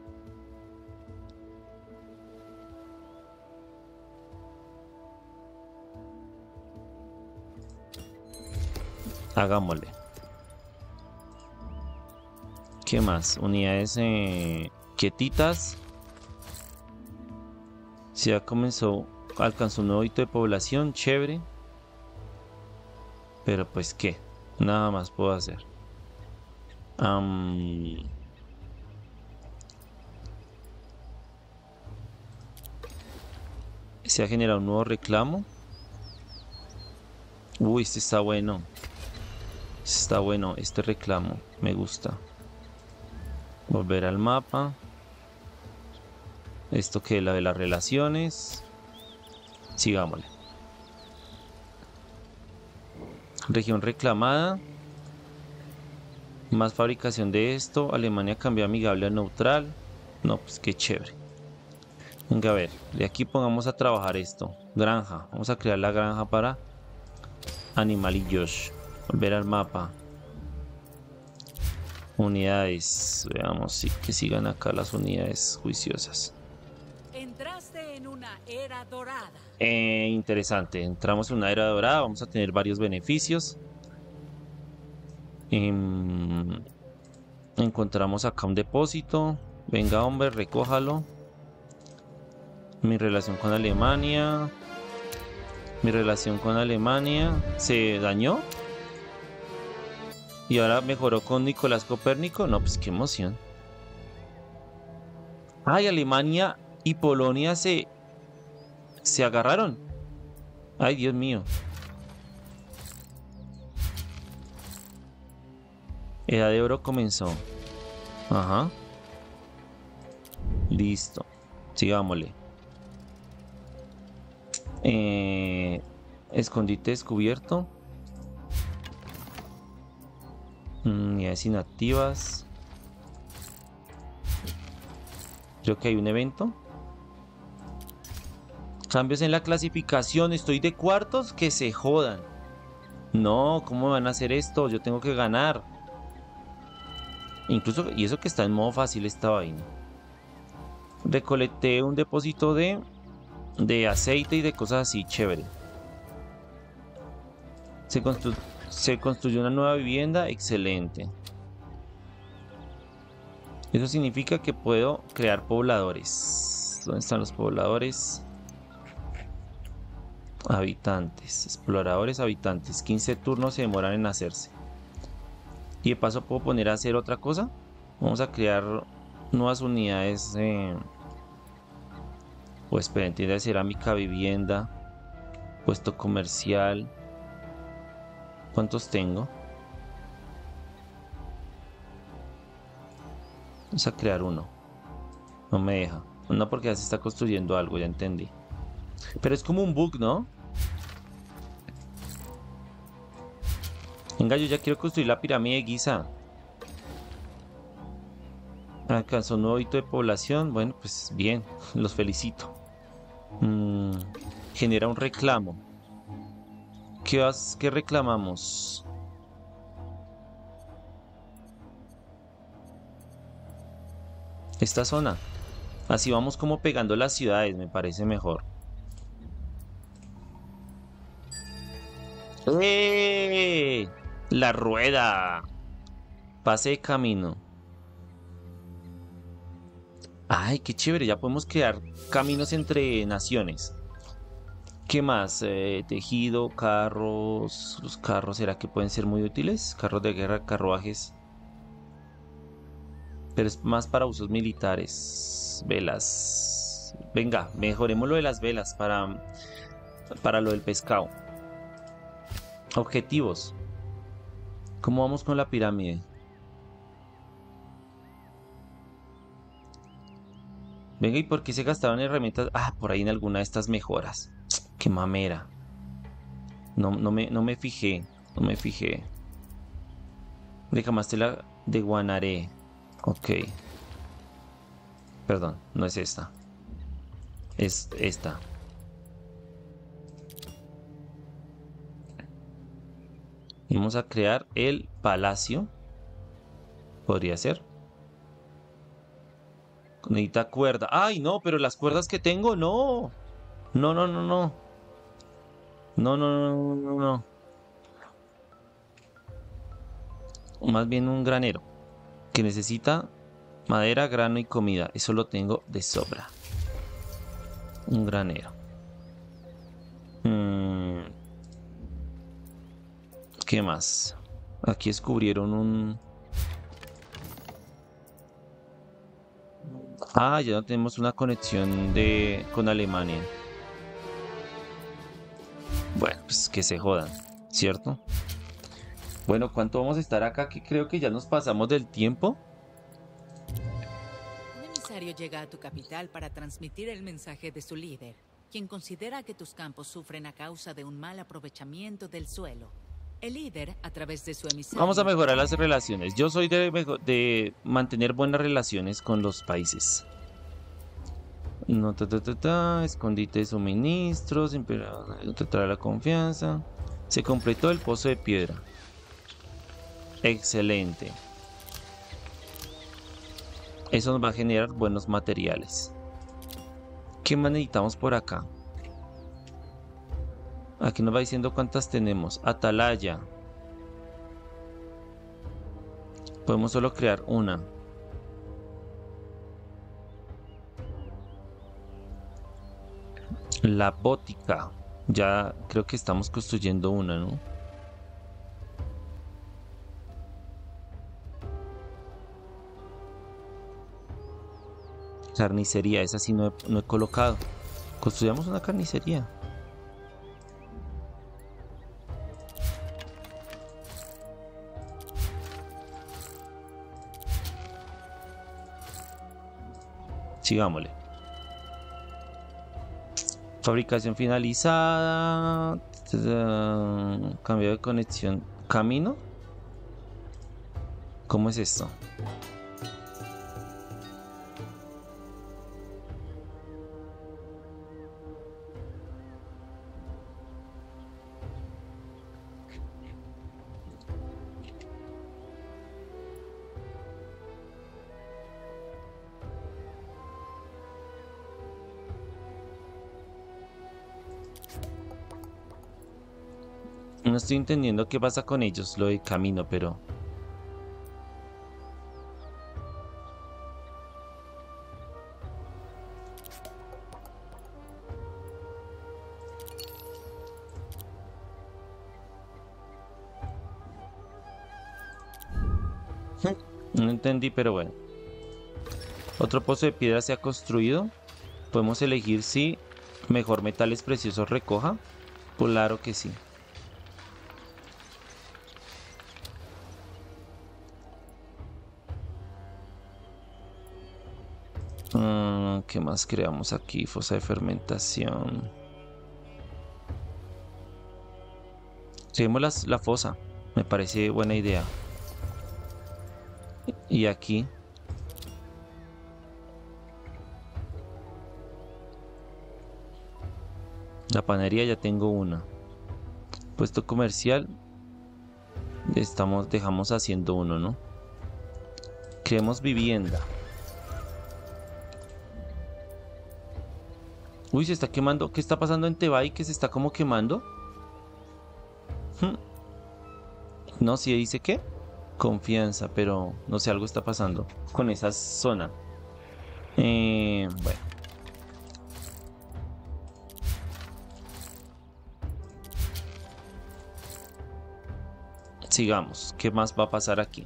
Hagámosle. ¿Qué más? Unidades eh, quietitas. Ya comenzó alcanzó un nuevo hito de población, chévere. Pero pues qué, nada más puedo hacer. Se ha generado un nuevo reclamo. Uy, este está bueno. Este está bueno, este reclamo. Me gusta. Volver al mapa. Esto que es la de las relaciones. Sigámosle. Región reclamada. Más fabricación de esto. Alemania cambió amigable a neutral. No, pues qué chévere. Venga, a ver. De aquí pongamos a trabajar esto. Granja. Vamos a crear la granja para animalillos. Volver al mapa. Unidades. Veamos si que sigan acá las unidades juiciosas. Era dorada. Eh, interesante, entramos en una era dorada, vamos a tener varios beneficios. Em, encontramos acá un depósito. Venga, hombre, recójalo. Mi relación con Alemania. Mi relación con Alemania se dañó. Y ahora mejoró con Nicolás Copérnico. No, pues qué emoción. Ay, Alemania y Polonia se ¿Se agarraron? Ay, Dios mío. Edad de oro comenzó. Ajá. Listo. Sigámosle. Eh, escondite descubierto. Mm, unidades inactivas. Creo que hay un evento. Cambios en la clasificación. Estoy de cuartos. Que se jodan. No, ¿cómo van a hacer esto? Yo tengo que ganar. Incluso, y eso que está en modo fácil esta vaina. Recolecté un depósito de, de aceite y de cosas así, chévere. Se, se construyó una nueva vivienda, excelente. Eso significa que puedo crear pobladores. ¿Dónde están los pobladores? Habitantes, exploradores, habitantes. 15 turnos se demoran en hacerse. Y de paso puedo poner a hacer otra cosa. Vamos a crear nuevas unidades. pues pendiente de cerámica, vivienda, puesto comercial. ¿Cuántos tengo? Vamos a crear uno. No me deja. No porque ya se está construyendo algo, ya entendí. Pero es como un bug, ¿no? Venga, yo ya quiero construir la pirámide de. Alcanzó un nuevo hito de población. Bueno, pues bien, los felicito. Mm, genera un reclamo. ¿Qué, ¿Qué reclamamos? Esta zona. Así vamos como pegando las ciudades, me parece mejor. ¡Eh! La rueda. Pase de camino. Ay, qué chévere. Ya podemos crear caminos entre naciones. ¿Qué más? Eh, tejido, carros. Los carros, ¿será que pueden ser muy útiles? Carros de guerra, carruajes. Pero es más para usos militares. Velas. Venga, mejoremos lo de las velas para, para lo del pescado. Objetivos. ¿Cómo vamos con la pirámide? Venga, ¿y por qué se gastaron herramientas? Ah, por ahí en alguna de estas mejoras. Qué mamera. No, no, me, no me fijé. No me fijé. más la de Guanaré. Ok. Perdón, no es esta. Es esta. Vamos a crear el palacio. Podría ser. Necesita cuerda. ¡Ay, no! Pero las cuerdas que tengo, no. No, no, no, no. No, no, no, no, no. Más bien un granero. Que necesita madera, grano y comida. Eso lo tengo de sobra. Un granero. Mmm... ¿Qué más? Aquí descubrieron un... Ah, ya no tenemos una conexión de con Alemania. Bueno, pues que se jodan, ¿cierto? Bueno, ¿cuánto vamos a estar acá? Que creo que ya nos pasamos del tiempo. Un emisario llega a tu capital para transmitir el mensaje de su líder, quien considera que tus campos sufren a causa de un mal aprovechamiento del suelo. Vamos a mejorar las relaciones. Yo soy de, mantener buenas relaciones con los países. No, ta, ta, ta, ta, escondite de suministros, tratar la confianza. Se completó el pozo de piedra. Excelente. Eso nos va a generar buenos materiales. ¿Qué más necesitamos por acá? Aquí nos va diciendo cuántas tenemos. Atalaya. Podemos solo crear una. La bótica. Ya creo que estamos construyendo una, ¿no? Carnicería, esa sí no he, no he colocado. Construyamos una carnicería. Sigámosle. Fabricación finalizada. Cambio de conexión. Camino. ¿Cómo es esto? Estoy entendiendo qué pasa con ellos, lo de camino, pero... No entendí, pero bueno. Otro pozo de piedra se ha construido. Podemos elegir si mejor metales preciosos recoja. Claro que sí. ¿Qué más creamos aquí? Fosa de fermentación. Seguimos la fosa. Me parece buena idea. Y aquí. La panería ya tengo una. Puesto comercial. Estamos, dejamos haciendo uno, ¿no? Creemos vivienda. Uy, se está quemando. ¿Qué está pasando en Tebay? Que se está como quemando. Hmm. No, si dice que confianza, pero no sé, algo está pasando con esa zona. Eh, bueno. Sigamos. ¿Qué más va a pasar aquí?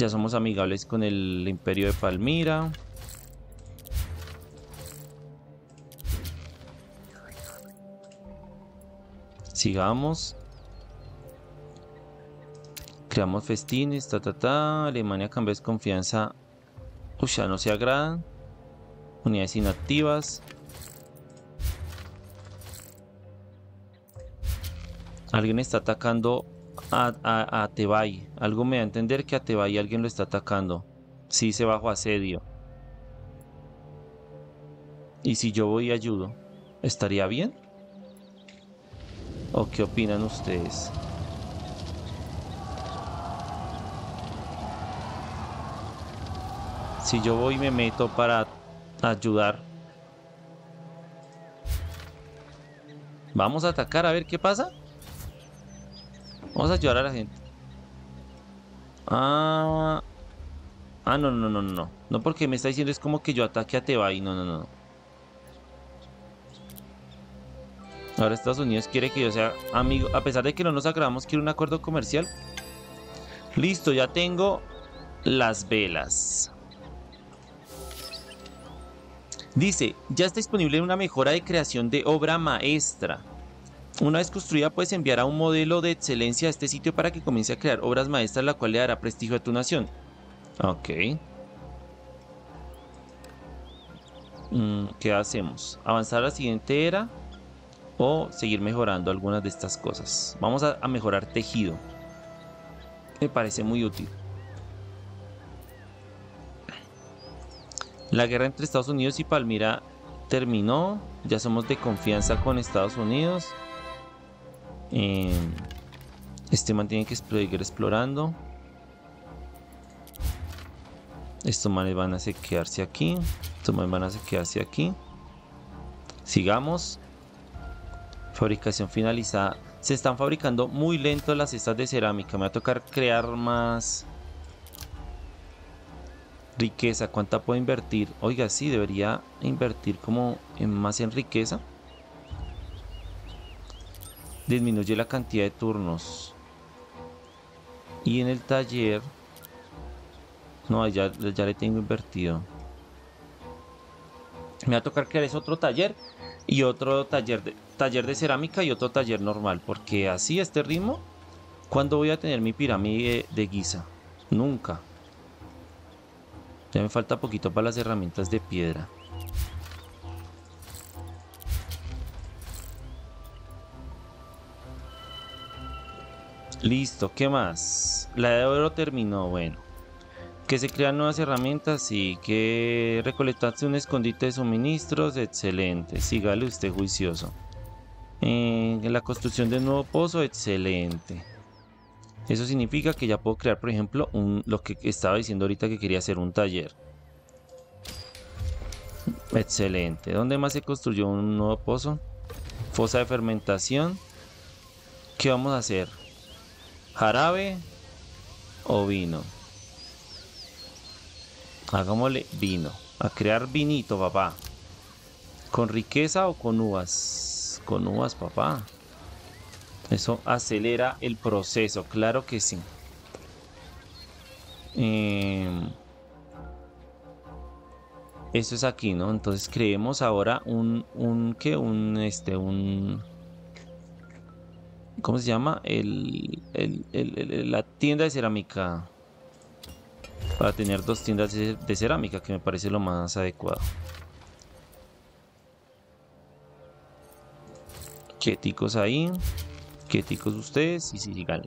Ya somos amigables con el Imperio de Palmira. Sigamos. Creamos festines, ta ta ta. Alemania cambia de confianza. Uy, ya no se agradan. Unidades inactivas. Alguien está atacando a, a, Tebay. Algo me da a entender que a Tebay alguien lo está atacando. Si se bajo asedio. Y si yo voy y ayudo, ¿estaría bien? ¿O qué opinan ustedes? Si yo voy y me meto para ayudar. Vamos a atacar a ver qué pasa. Vamos a ayudar a la gente. Ah. Ah, no, no, no, no. No porque me está diciendo es como que yo ataque a Tebay. No, no, no. Ahora Estados Unidos quiere que yo sea amigo, a pesar de que no nos agradamos, quiere un acuerdo comercial. Listo, ya tengo las velas. Dice, ya está disponible una mejora de creación de obra maestra. Una vez construida puedes enviar a un modelo de excelencia a este sitio para que comience a crear obras maestras, la cual le dará prestigio a tu nación. Ok. Mm, ¿Qué hacemos? Avanzar a la siguiente era o seguir mejorando algunas de estas cosas. Vamos a, mejorar tejido. Me parece muy útil. La guerra entre Estados Unidos y Palmira terminó. Ya somos de confianza con Estados Unidos. Em, este man tiene que seguir explorando. Estos manes van a quedarse aquí. Estos manes van a quedarse aquí. Sigamos. Fabricación finalizada. Se están fabricando muy lento las cestas de cerámica. Me va a tocar crear más riqueza. ¿Cuánta puedo invertir? Oiga, sí, debería invertir como más en riqueza. Disminuye la cantidad de turnos. Y en el taller... No, ya, ya le tengo invertido. Me va a tocar crear ese otro taller y otro taller de, taller de cerámica y otro taller normal, porque así este ritmo, ¿cuándo voy a tener mi pirámide de guisa? Nunca. Ya me falta poquito para las herramientas de piedra. Listo, ¿qué más? La de oro terminó, bueno. Que se crean nuevas herramientas y que recolectarse un escondite de suministros, excelente. Sígale usted juicioso. En la construcción de un nuevo pozo, excelente. Eso significa que ya puedo crear, por ejemplo, un, lo que estaba diciendo ahorita que quería hacer un taller. Excelente. ¿Dónde más se construyó un nuevo pozo? Fosa de fermentación. ¿Qué vamos a hacer? ¿Jarabe o vino? Hagámosle vino. A crear vinito, papá. ¿Con riqueza o con uvas? Con uvas, papá. Eso acelera el proceso, claro que sí. Em, eso es aquí, ¿no? Entonces creemos ahora un, un, ¿qué? Un, este, un... ¿Cómo se llama? El, la tienda de cerámica. Para tener dos tiendas de, cerámica, que me parece lo más adecuado. Quieticos ahí quieticos ustedes y sigan.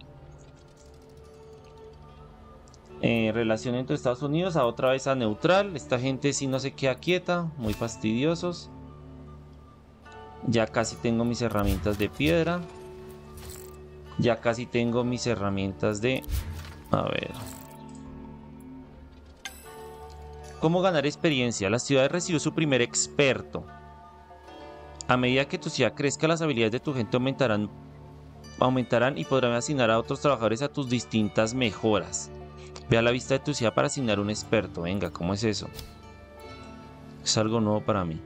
Eh, relación entre Estados Unidos a otra vez a neutral. Esta gente sí no se queda quieta, muy fastidiosos. Ya casi tengo mis herramientas de piedra. Ya casi tengo mis herramientas de... A ver. ¿Cómo ganar experiencia? La ciudad recibió su primer experto. A medida que tu ciudad crezca, las habilidades de tu gente aumentarán aumentarán y podrán asignar a otros trabajadores a tus distintas mejoras. Ve a la vista de tu ciudad para asignar un experto. Venga, ¿cómo es eso? Es algo nuevo para mí.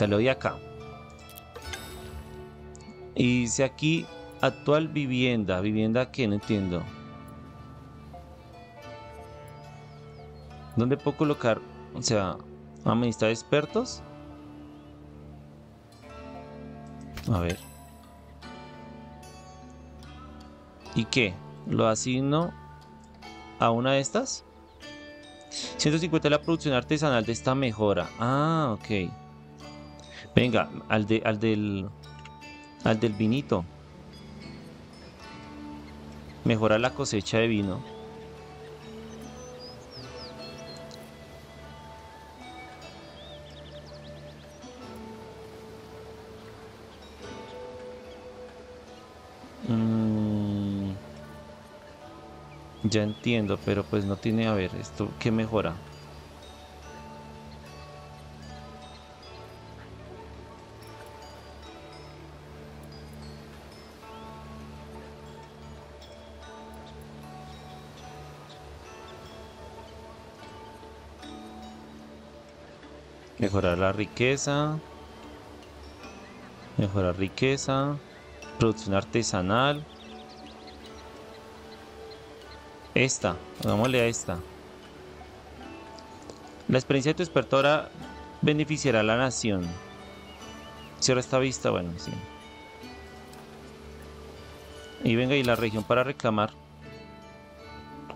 Lo doy acá. Y dice aquí actual vivienda. ¿Vivienda que No entiendo. ¿Dónde puedo colocar? O sea, administrar expertos. A ver. ¿Y qué? ¿Lo asigno a una de estas? 150 la producción artesanal de esta mejora. Ah, ok. Venga, al, de, al del... Al del vinito. Mejora la cosecha de vino. Ya entiendo, pero pues no tiene... A ver, ¿esto qué mejora? Mejorar la riqueza. Mejorar riqueza. Producción artesanal. Esta, hagámosle a esta. La experiencia de tu expertora beneficiará a la nación. Cierra esta vista, bueno, sí. Y venga, y la región para reclamar.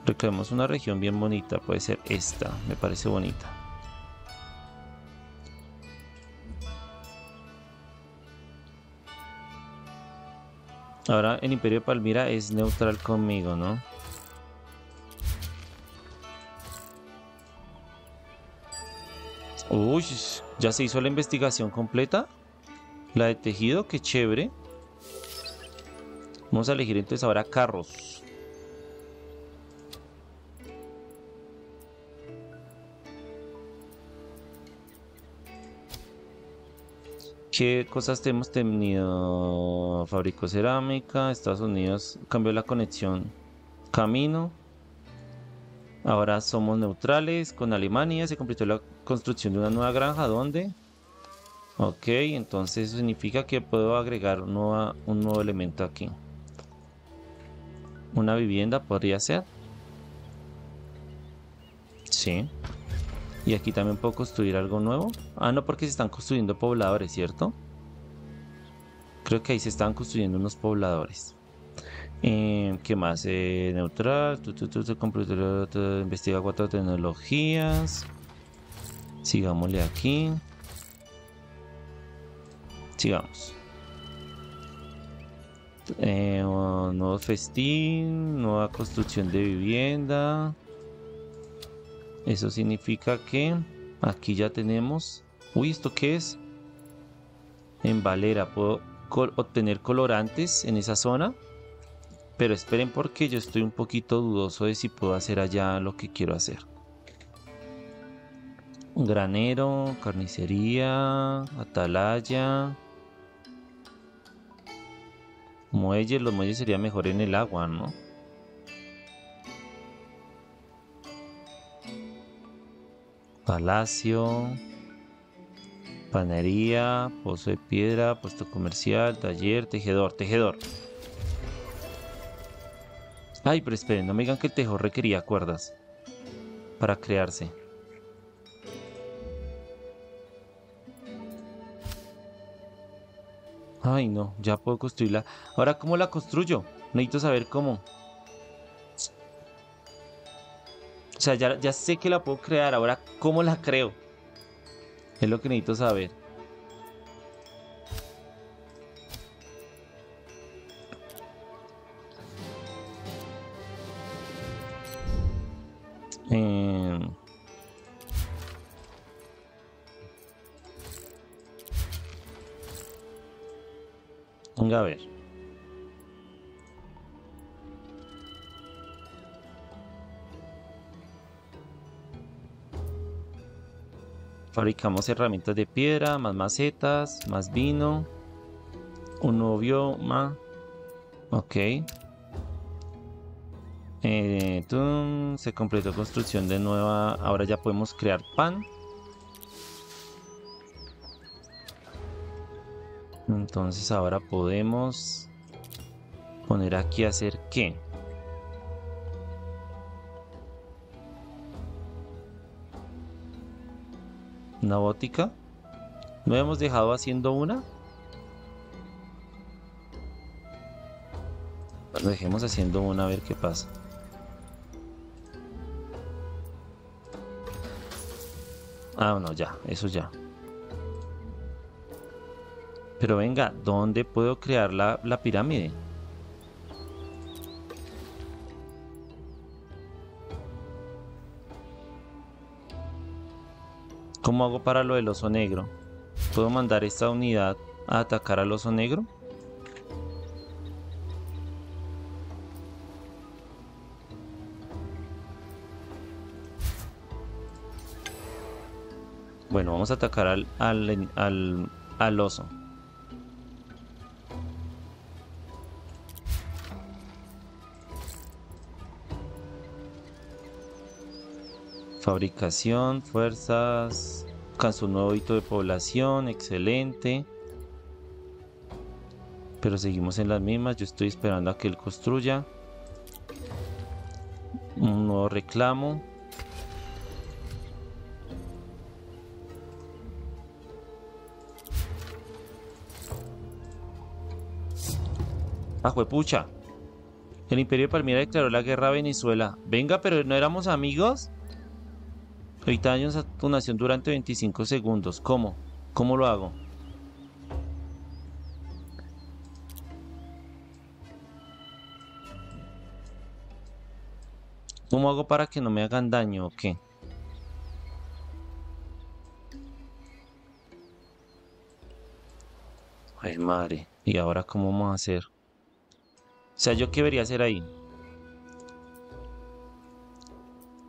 Reclamamos una región bien bonita, puede ser esta, me parece bonita. Ahora el Imperio de Palmira es neutral conmigo, ¿no? Uy, ya se hizo la investigación completa. La de tejido, qué chévere. Vamos a elegir entonces ahora carros. ¿Qué cosas hemos tenido? Fabricó cerámica, Estados Unidos cambió la conexión. Camino. Ahora somos neutrales con Alemania. Se completó la construcción de una nueva granja. ¿Dónde? Ok, entonces significa que puedo agregar un nuevo elemento aquí. Una vivienda podría ser. Sí. Y aquí también puedo construir algo nuevo. Ah, no, porque se están construyendo pobladores, ¿cierto? Creo que ahí se están construyendo unos pobladores. Eh, ¿Qué más? Eh, neutral, investiga cuatro tecnologías. Sigámosle aquí. Sigamos. Eh, nuevo festín, nueva construcción de vivienda. Eso significa que aquí ya tenemos... Uy, ¿esto qué es? En Valera puedo obtener colorantes en esa zona. Pero esperen porque yo estoy un poquito dudoso de si puedo hacer allá lo que quiero hacer. Granero, carnicería, atalaya. Muelles, los muelles sería mejor en el agua, ¿no? Palacio, panería, pozo de piedra, puesto comercial, taller, tejedor, tejedor. Ay, pero esperen, no me digan que el tejedor requería cuerdas para crearse. Ay, no, ya puedo construirla. Ahora, ¿cómo la construyo? Necesito saber cómo. O sea, ya, ya sé que la puedo crear. Ahora, ¿cómo la creo? Es lo que necesito saber. Eh... Venga a. Fabricamos herramientas de piedra, más macetas, más vino, un nuevo bioma. Ok. Eh, se completó construcción de nueva. Ahora ya podemos crear pan. Entonces ahora podemos poner aquí hacer qué. Una bótica. ¿No hemos dejado haciendo una? Bueno, dejemos haciendo una a ver qué pasa. Ah, no, ya, eso ya. Pero venga, ¿dónde puedo crear la, pirámide? ¿Cómo hago para lo del oso negro? ¿Puedo mandar esta unidad a atacar al oso negro? Bueno, vamos a atacar al, al, al oso. Fabricación, fuerzas, alcanzó un nuevo hito de población, excelente. Pero seguimos en las mismas, yo estoy esperando a que él construya. Un nuevo reclamo. Ah, pucha. El Imperio de Palmira declaró la guerra a Venezuela. Venga, pero ¿no éramos amigos? Evita daños a tu durante 25 segundos. ¿Cómo? ¿Cómo lo hago? ¿Cómo hago para que no me hagan daño o qué? Ay, madre. ¿Y ahora cómo vamos a hacer? O sea, ¿yo qué debería hacer ahí?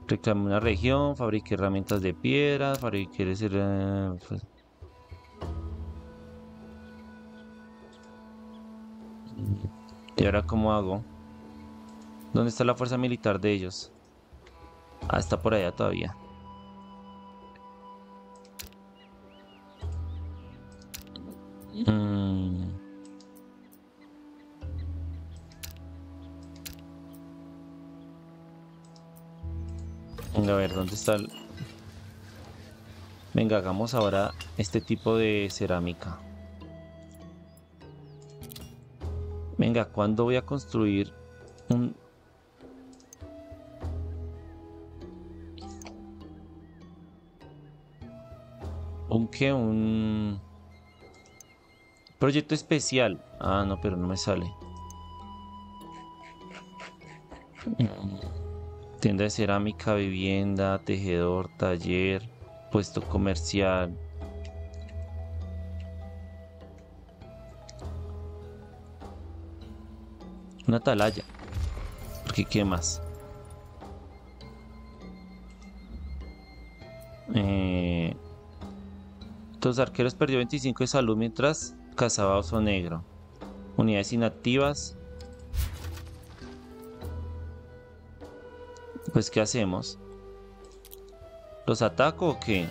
Reclame una región, fabrique herramientas de piedra, fabrique... Eh, pues. ¿Y ahora cómo hago? ¿Dónde está la fuerza militar de ellos? Ah, está por allá todavía. Mm. Venga, a ver, ¿dónde está el...? Venga, hagamos ahora este tipo de cerámica. Venga, ¿cuándo voy a construir Un... ¿Un qué? Un... Proyecto especial. Ah, no, pero no me sale. Tienda de cerámica, vivienda, tejedor, taller, puesto comercial. Una atalaya. Porque qué más. Eh, los arqueros perdió 25 de salud mientras cazaba oso negro. Unidades inactivas. Pues, ¿qué hacemos? ¿Los ataco o qué?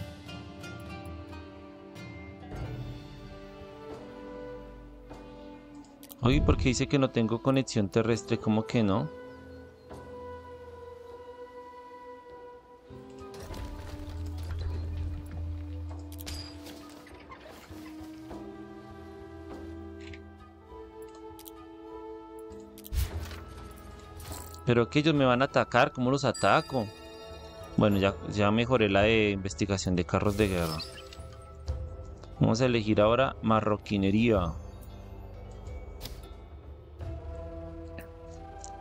Oye, ¿por qué dice que no tengo conexión terrestre? ¿Cómo que no? Pero que ellos me van a atacar, ¿cómo los ataco? Bueno, ya, ya mejoré la de investigación de carros de guerra. Vamos a elegir ahora marroquinería.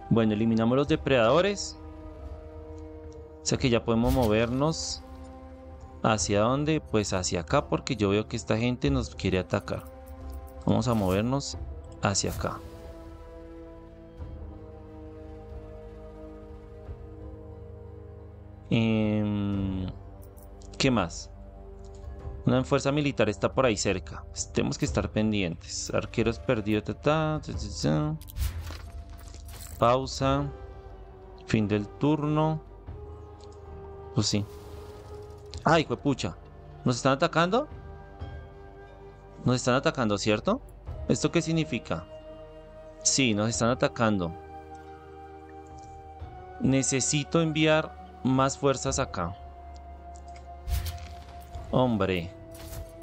Bueno, eliminamos los depredadores. O sea que ya podemos movernos. ¿Hacia dónde? Pues hacia acá porque yo veo que esta gente nos quiere atacar. Vamos a movernos hacia acá. Em, ¿Qué más? Una fuerza militar está por ahí cerca. Tenemos que estar pendientes. Arqueros perdidos. Pausa. Fin del turno. Pues sí. Ay, pucha. ¿Nos están atacando? Nos están atacando, ¿cierto? ¿Esto qué significa? Sí, nos están atacando. Necesito enviar más fuerzas acá. Hombre,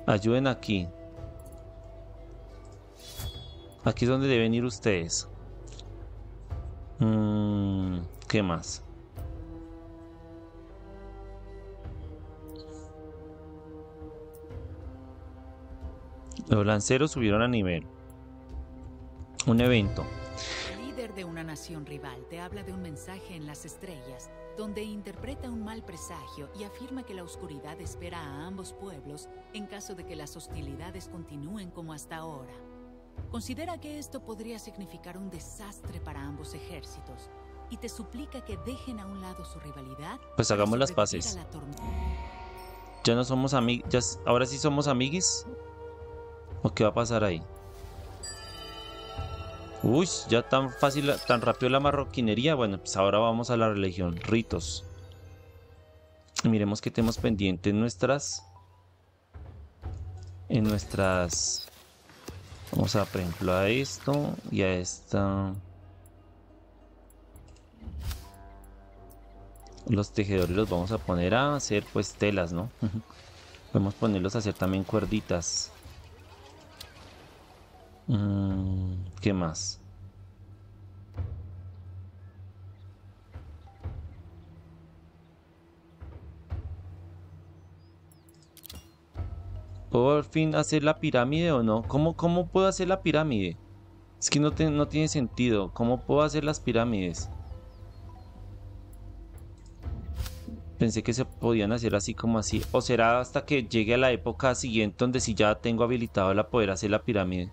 ayuden aquí. Aquí es donde deben ir ustedes. Mm, ¿Qué más? Los lanceros subieron a nivel. Un evento. El líder de una nación rival te habla de un mensaje en las estrellas donde interpreta un mal presagio y afirma que la oscuridad espera a ambos pueblos en caso de que las hostilidades continúen como hasta ahora. Considera que esto podría significar un desastre para ambos ejércitos y te suplica que dejen a un lado su rivalidad. Pues hagamos las paces. Ya no somos amigos, ahora sí somos amiguis. ¿O qué va a pasar ahí? Uy, ya tan fácil, tan rápido la marroquinería. Bueno, pues ahora vamos a la religión, ritos. miremos que tenemos pendiente en nuestras... En nuestras... Vamos a, por ejemplo, a esto y a esta... Los tejedores los vamos a poner a hacer pues telas, ¿no? Podemos ponerlos a hacer también cuerditas. Mm, ¿Qué más? ¿Puedo al fin hacer la pirámide o no? ¿Cómo, cómo puedo hacer la pirámide? Es que no, no tiene sentido. ¿Cómo puedo hacer las pirámides? Pensé que se podían hacer así como así. ¿O será hasta que llegue a la época siguiente donde si ya tengo habilitado la poder hacer la pirámide?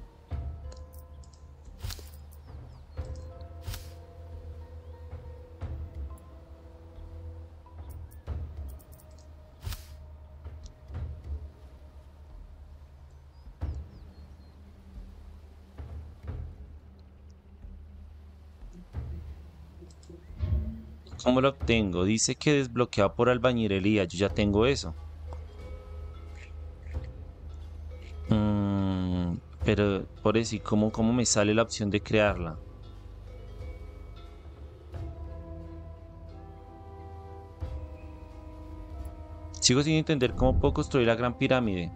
¿Cómo lo obtengo? Dice que desbloqueado por albañilería. Yo ya tengo eso. Mm, pero por eso, ¿cómo, ¿cómo me sale la opción de crearla? Sigo sin entender cómo puedo construir la gran pirámide.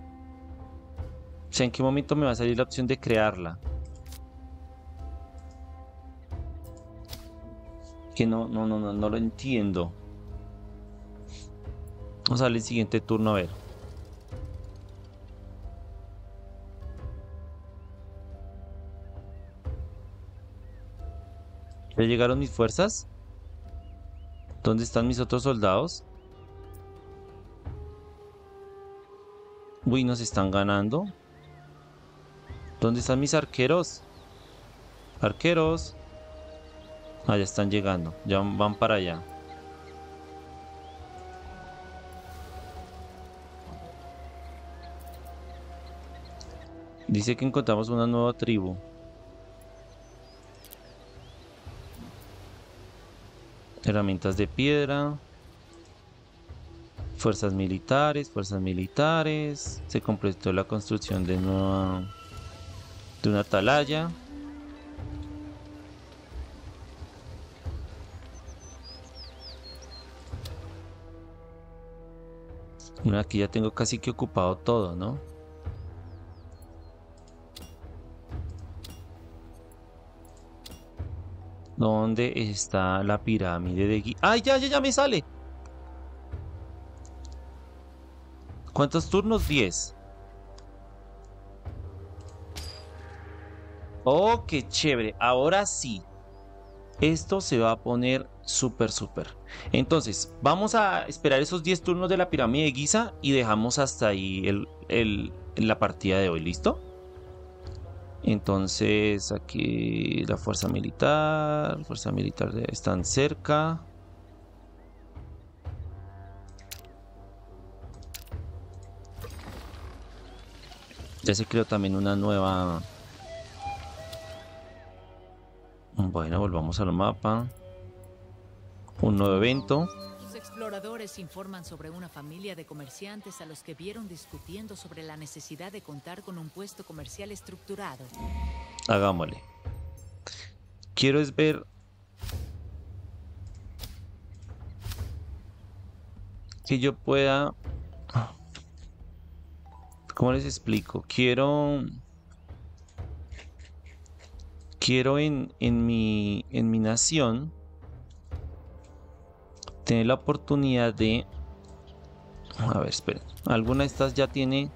O sea, ¿en qué momento me va a salir la opción de crearla? Que no, no, no, no, no lo entiendo. Vamos a ver el siguiente turno a ver. ¿Ya llegaron mis fuerzas? ¿Dónde están mis otros soldados? Uy, nos están ganando. ¿Dónde están mis arqueros? Arqueros. Ya están llegando. Ya van para allá. Dice que encontramos una nueva tribu. Herramientas de piedra. Fuerzas militares, fuerzas militares. Se completó la construcción de una, de una atalaya. Bueno, aquí ya tengo casi que ocupado todo, ¿no? ¿Dónde está la pirámide de Giza? ¡Ay, ya, ya, ya me sale! ¿Cuántos turnos? 10. Oh, qué chévere. Ahora sí. Esto se va a poner súper, súper. Entonces, vamos a esperar esos 10 turnos de la pirámide de Giza y dejamos hasta ahí el, la partida de hoy. ¿Listo? Entonces, aquí la fuerza militar. Fuerza militar están cerca. Ya se creó también una nueva... Bueno, volvamos al mapa. Un nuevo evento. Los exploradores informan sobre una familia de comerciantes a los que vieron discutiendo sobre la necesidad de contar con un puesto comercial estructurado. Hagámosle. Quiero es ver... Que yo pueda ¿Cómo les explico? Quiero... Quiero en, en, mi, en mi nación tener la oportunidad de... A ver, esperen. Alguna de estas ya tiene...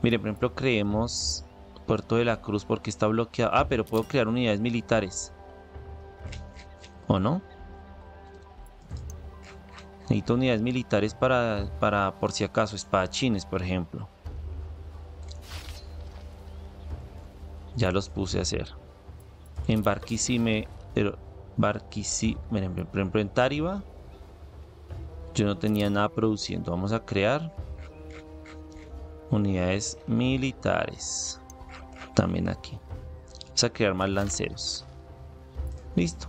Mire, por ejemplo, creemos Puerto de la Cruz porque está bloqueado. Ah, pero puedo crear unidades militares. ¿O no? Necesito unidades militares para, para por si acaso, espadachines, por ejemplo. Ya los puse a hacer. En Barquisime, Barquisime, por ejemplo en Tariba, yo no tenía nada produciendo. Vamos a crear unidades militares. También aquí. Vamos a crear más lanceros. Listo.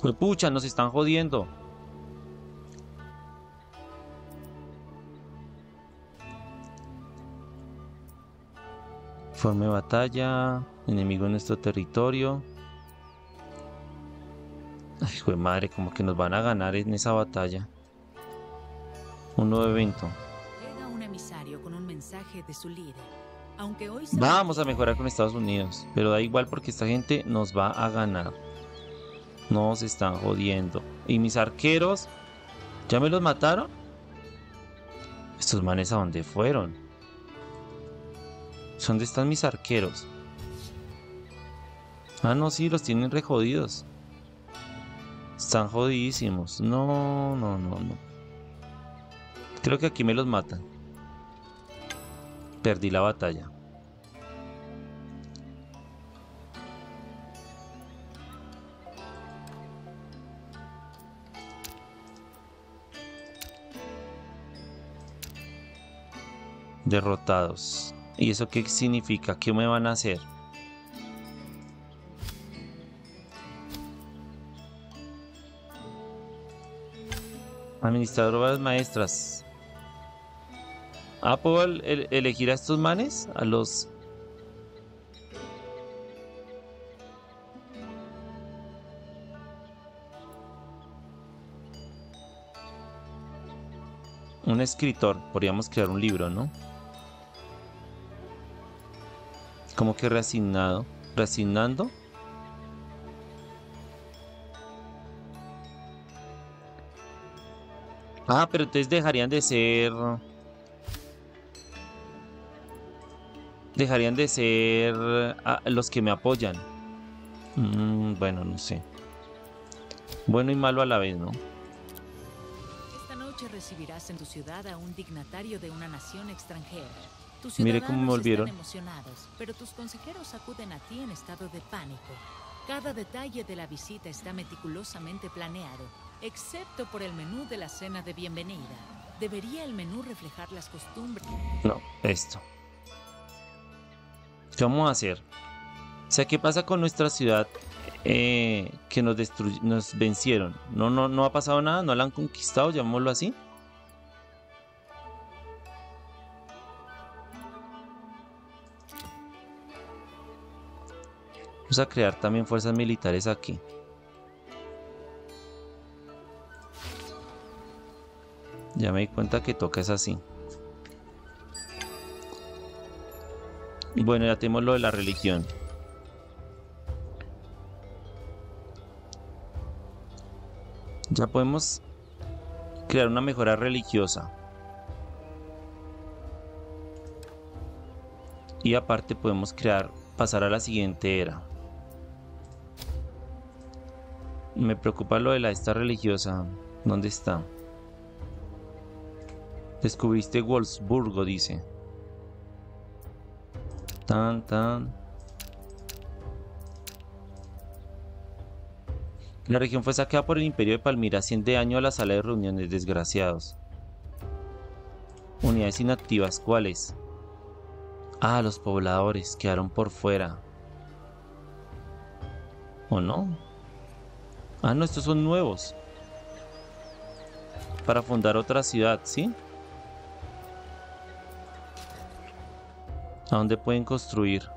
Pues pucha, nos están jodiendo. Forme batalla. Enemigo en nuestro territorio. Ay, hijo de madre, como que nos van a ganar en esa batalla. Un nuevo evento. Llega un emisario con un mensaje de su líder. Aunque hoy Vamos a mejorar con Estados Unidos. Pero da igual porque esta gente nos va a ganar. Nos están jodiendo. ¿Y mis arqueros? ¿Ya me los mataron? ¿Estos manes a dónde fueron? ¿Dónde están mis arqueros? Ah, no, sí, los tienen re jodidos. Están jodidísimos. No, no, no, no. Creo que aquí me los matan. Perdí la batalla. Derrotados. ¿Y eso qué significa? ¿Qué me van a hacer? Administradoras maestras. Ah, ¿puedo elegir a estos manes? A los... Un escritor. Podríamos crear un libro, ¿no? como que reasignado, reasignando. Ah, pero entonces dejarían de ser... Dejarían de ser ah, los que me apoyan. Mm, bueno, no sé. Bueno y malo a la vez, ¿no? Esta noche recibirás en tu ciudad a un dignatario de una nación extranjera. Tus Mire cómo me volvieron. están emocionados, pero tus consejeros acuden a ti en estado de pánico. Cada detalle de la visita está meticulosamente planeado, excepto por el menú de la cena de bienvenida. Debería el menú reflejar las costumbres. No, esto. ¿Qué vamos a hacer? O sea, ¿qué pasa con nuestra ciudad eh, que nos nos vencieron? ¿No, no, ¿No ha pasado nada? ¿No la han conquistado? Llamémoslo así. Vamos a crear también fuerzas militares aquí. Ya me di cuenta que toca es así. Bueno, ya tenemos lo de la religión. Ya podemos crear una mejora religiosa. Y aparte podemos crear, pasar a la siguiente era. Me preocupa lo de la esta religiosa. ¿Dónde está? Descubriste Wolfsburgo, dice. Tan, tan. La región fue saqueada por el Imperio de Palmira. Asciende año a la sala de reuniones, desgraciados. Unidades inactivas, ¿cuáles? Ah, los pobladores quedaron por fuera. ¿O no? Ah, no, estos son nuevos. Para fundar otra ciudad, ¿sí? ¿A dónde pueden construir?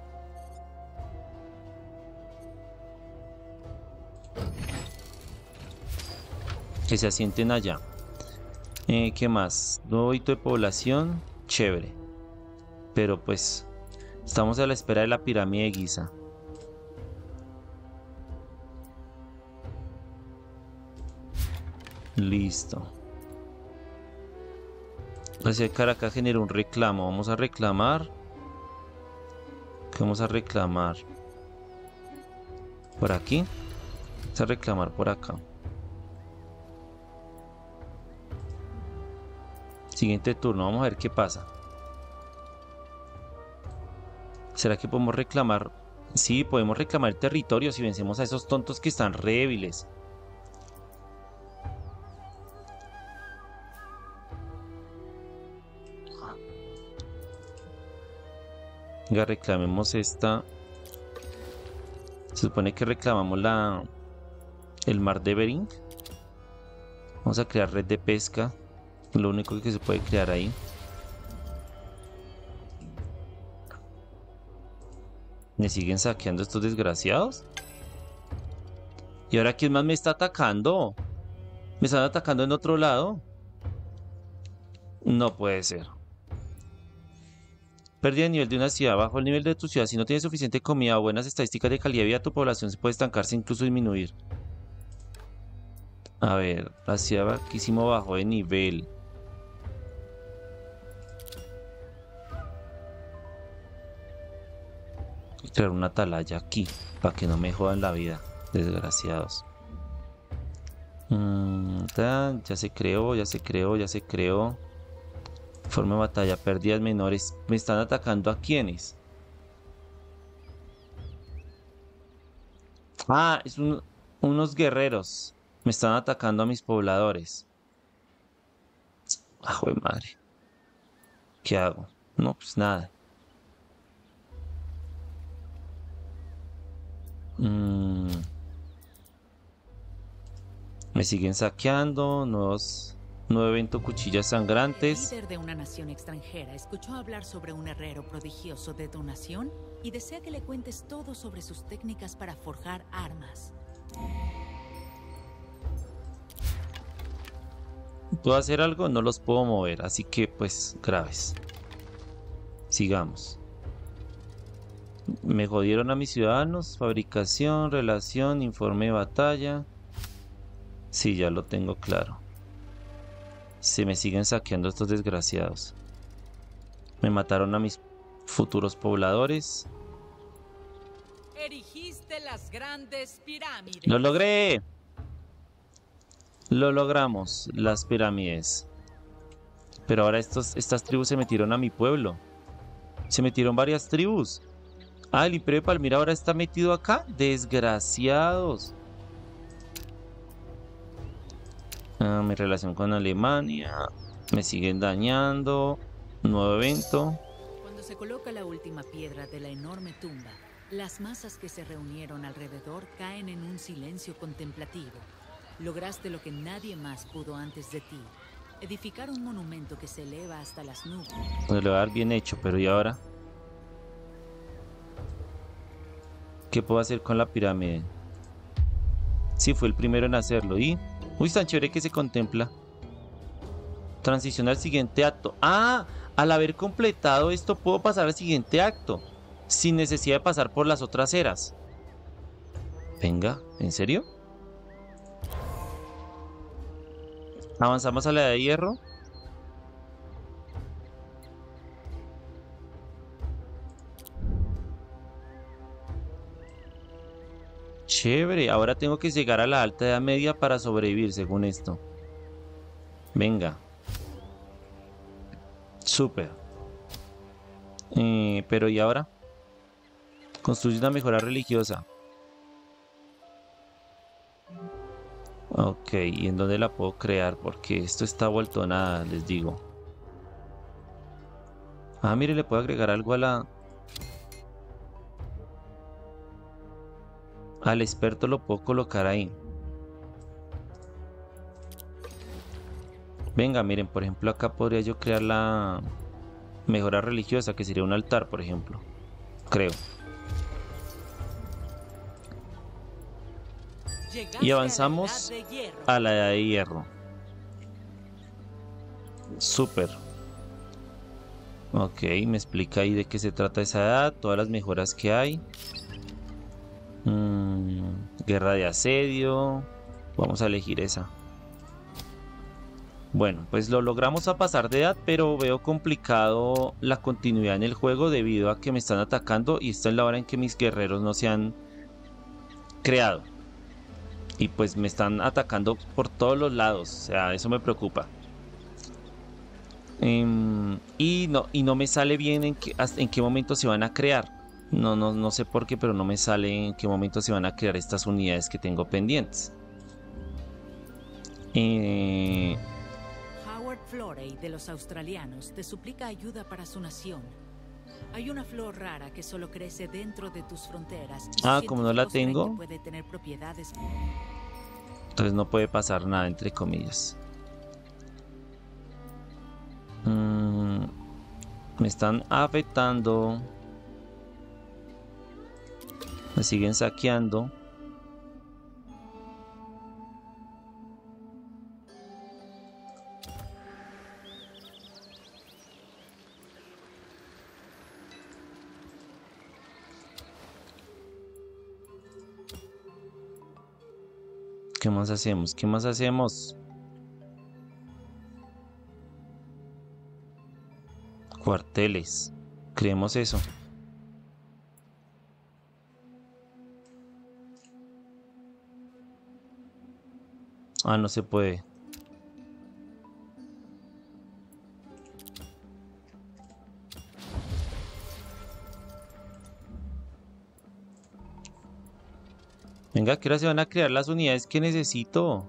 Que se asienten allá. Eh, ¿Qué más? Nuevo hito de población. Chévere. Pero pues... Estamos a la espera de la pirámide de Giza. Listo. Hacia Caracas generó un reclamo. Vamos a reclamar. ¿Qué vamos a reclamar? Por aquí. Vamos a reclamar por acá. Siguiente turno. Vamos a ver qué pasa. ¿Será que podemos reclamar? Sí, podemos reclamar el territorio si vencemos a esos tontos que están re. Venga, reclamemos esta. Se supone que reclamamos la el mar de Bering. Vamos a crear red de pesca. Lo único que se puede crear ahí. ¿Me siguen saqueando estos desgraciados? ¿Y ahora quién más me está atacando? ¿Me están atacando en otro lado? No puede ser. Pérdida de nivel de una ciudad. Bajo el nivel de tu ciudad. Si no tienes suficiente comida o buenas estadísticas de calidad de vida, tu población se puede estancarse, incluso disminuir. A ver, la ciudad que hicimos bajó de nivel. Crear una atalaya aquí, para que no me jodan la vida, desgraciados. Mm, ya se creó, ya se creó, ya se creó. Forma de batalla, pérdidas menores. ¿Me están atacando a quiénes? Ah, es un- unos guerreros. Me están atacando a mis pobladores. Ah, jue madre. ¿Qué hago? No, pues nada. Mm. Me siguen saqueando. Nuevos, nuevo evento cuchillas El sangrantes. líder de una nación extranjera escuchó hablar sobre un herrero prodigioso de tu nación y desea que le cuentes todo sobre sus técnicas para forjar armas. ¿Puedo hacer algo? No los puedo mover, así que pues graves. Sigamos. Me jodieron a mis ciudadanos. Fabricación, relación, informe de batalla. Sí, ya lo tengo claro. Se me siguen saqueando estos desgraciados. Me mataron a mis futuros pobladores. Erigiste las grandes pirámides. ¡Lo logré! Lo logramos, las pirámides. Pero ahora estos, estas tribus se metieron a mi pueblo. Se metieron varias tribus. Ah, el Imperio de Palmira ahora está metido acá. Desgraciados. Ah, mi relación con Alemania. Me siguen dañando. Nuevo evento. Cuando se coloca la última piedra de la enorme tumba, las masas que se reunieron alrededor caen en un silencio contemplativo. Lograste lo que nadie más pudo antes de ti. Edificar un monumento que se eleva hasta las nubes. Me lo va a dar bien hecho, pero ¿y ahora? ¿Qué puedo hacer con la pirámide? Sí, fue el primero en hacerlo. ¿Y? Uy, tan chévere que se contempla. Transición al siguiente acto. ¡Ah! Al haber completado esto, puedo pasar al siguiente acto. Sin necesidad de pasar por las otras eras. Venga, ¿en serio? Avanzamos a la de hierro. Chévere, ahora tengo que llegar a la alta edad media para sobrevivir, según esto. Venga. Súper. Eh, pero ¿y ahora? Construye una mejora religiosa. Ok, ¿y en dónde la puedo crear? Porque esto está vuelto nada, les digo. Ah, mire, le puedo agregar algo a la... Al experto lo puedo colocar ahí. Venga, miren, por ejemplo, acá podría yo crear la mejora religiosa, que sería un altar, por ejemplo. Creo. Y avanzamos a la edad de hierro. Súper. Ok, me explica ahí de qué se trata esa edad, todas las mejoras que hay. Mm, guerra de asedio. Vamos a elegir esa. Bueno, pues lo logramos a pasar de edad, pero veo complicado la continuidad en el juego debido a que me están atacando y esta es la hora en que mis guerreros no se han creado y pues me están atacando por todos los lados, o sea, eso me preocupa. Em, y, no, y no me sale bien en, qué, en qué momento se van a crear. No, no, no sé por qué, pero no me sale en qué momento se van a crear estas unidades que tengo pendientes. Eh... Howard Florey de los australianos te suplica ayuda para su nación. Hay una flor rara que solo crece dentro de tus fronteras. ah, como no la tengo. Entonces no puede pasar nada, entre comillas. Mm, me están afectando. Me siguen saqueando. ¿Qué más hacemos? ¿Qué más hacemos? Cuarteles. Creemos eso. Ah, no se puede. Venga, que ahora se van a crear las unidades que necesito.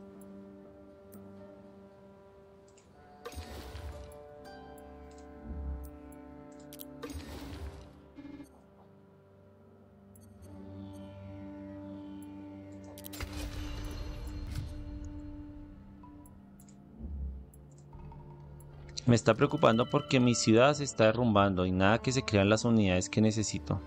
Me está preocupando porque mi ciudad se está derrumbando y nada que se crean las unidades que necesito.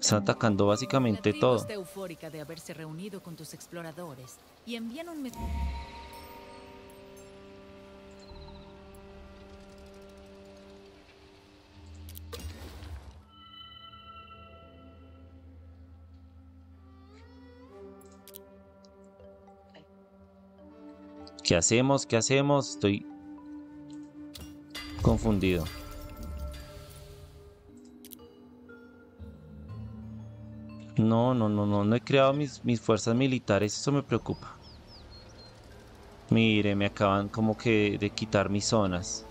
Están atacando básicamente todo. Está eufórica de haberse reunido con tus exploradores y envían un ¿Qué hacemos? ¿Qué hacemos? Estoy confundido. No, no, no, no, no he creado mis, mis fuerzas militares, eso me preocupa. Mire, me acaban como que de quitar mis zonas.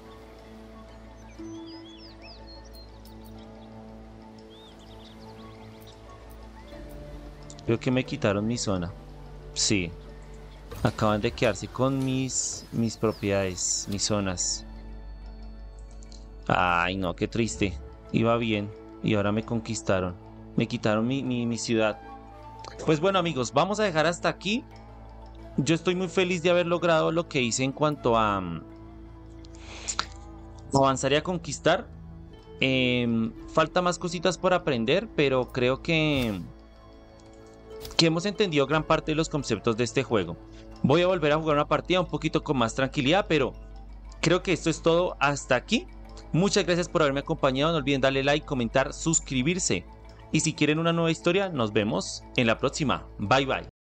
Creo que me quitaron mi zona. Sí. Acaban de quedarse con mis, mis propiedades, mis zonas. Ay, no, qué triste. Iba bien y ahora me conquistaron. Me quitaron mi, mi, ciudad. Pues bueno amigos, vamos a dejar hasta aquí. Yo estoy muy feliz de haber logrado lo que hice en cuanto a mm, avanzar y a conquistar. Em, falta más cositas por aprender, pero creo que que hemos entendido gran parte de los conceptos de este juego. Voy a volver a jugar una partida un poquito con más tranquilidad, pero creo que esto es todo hasta aquí. Muchas gracias por haberme acompañado, no olviden darle like, comentar, suscribirse. Y si quieren una nueva historia, nos vemos en la próxima. Bye bye.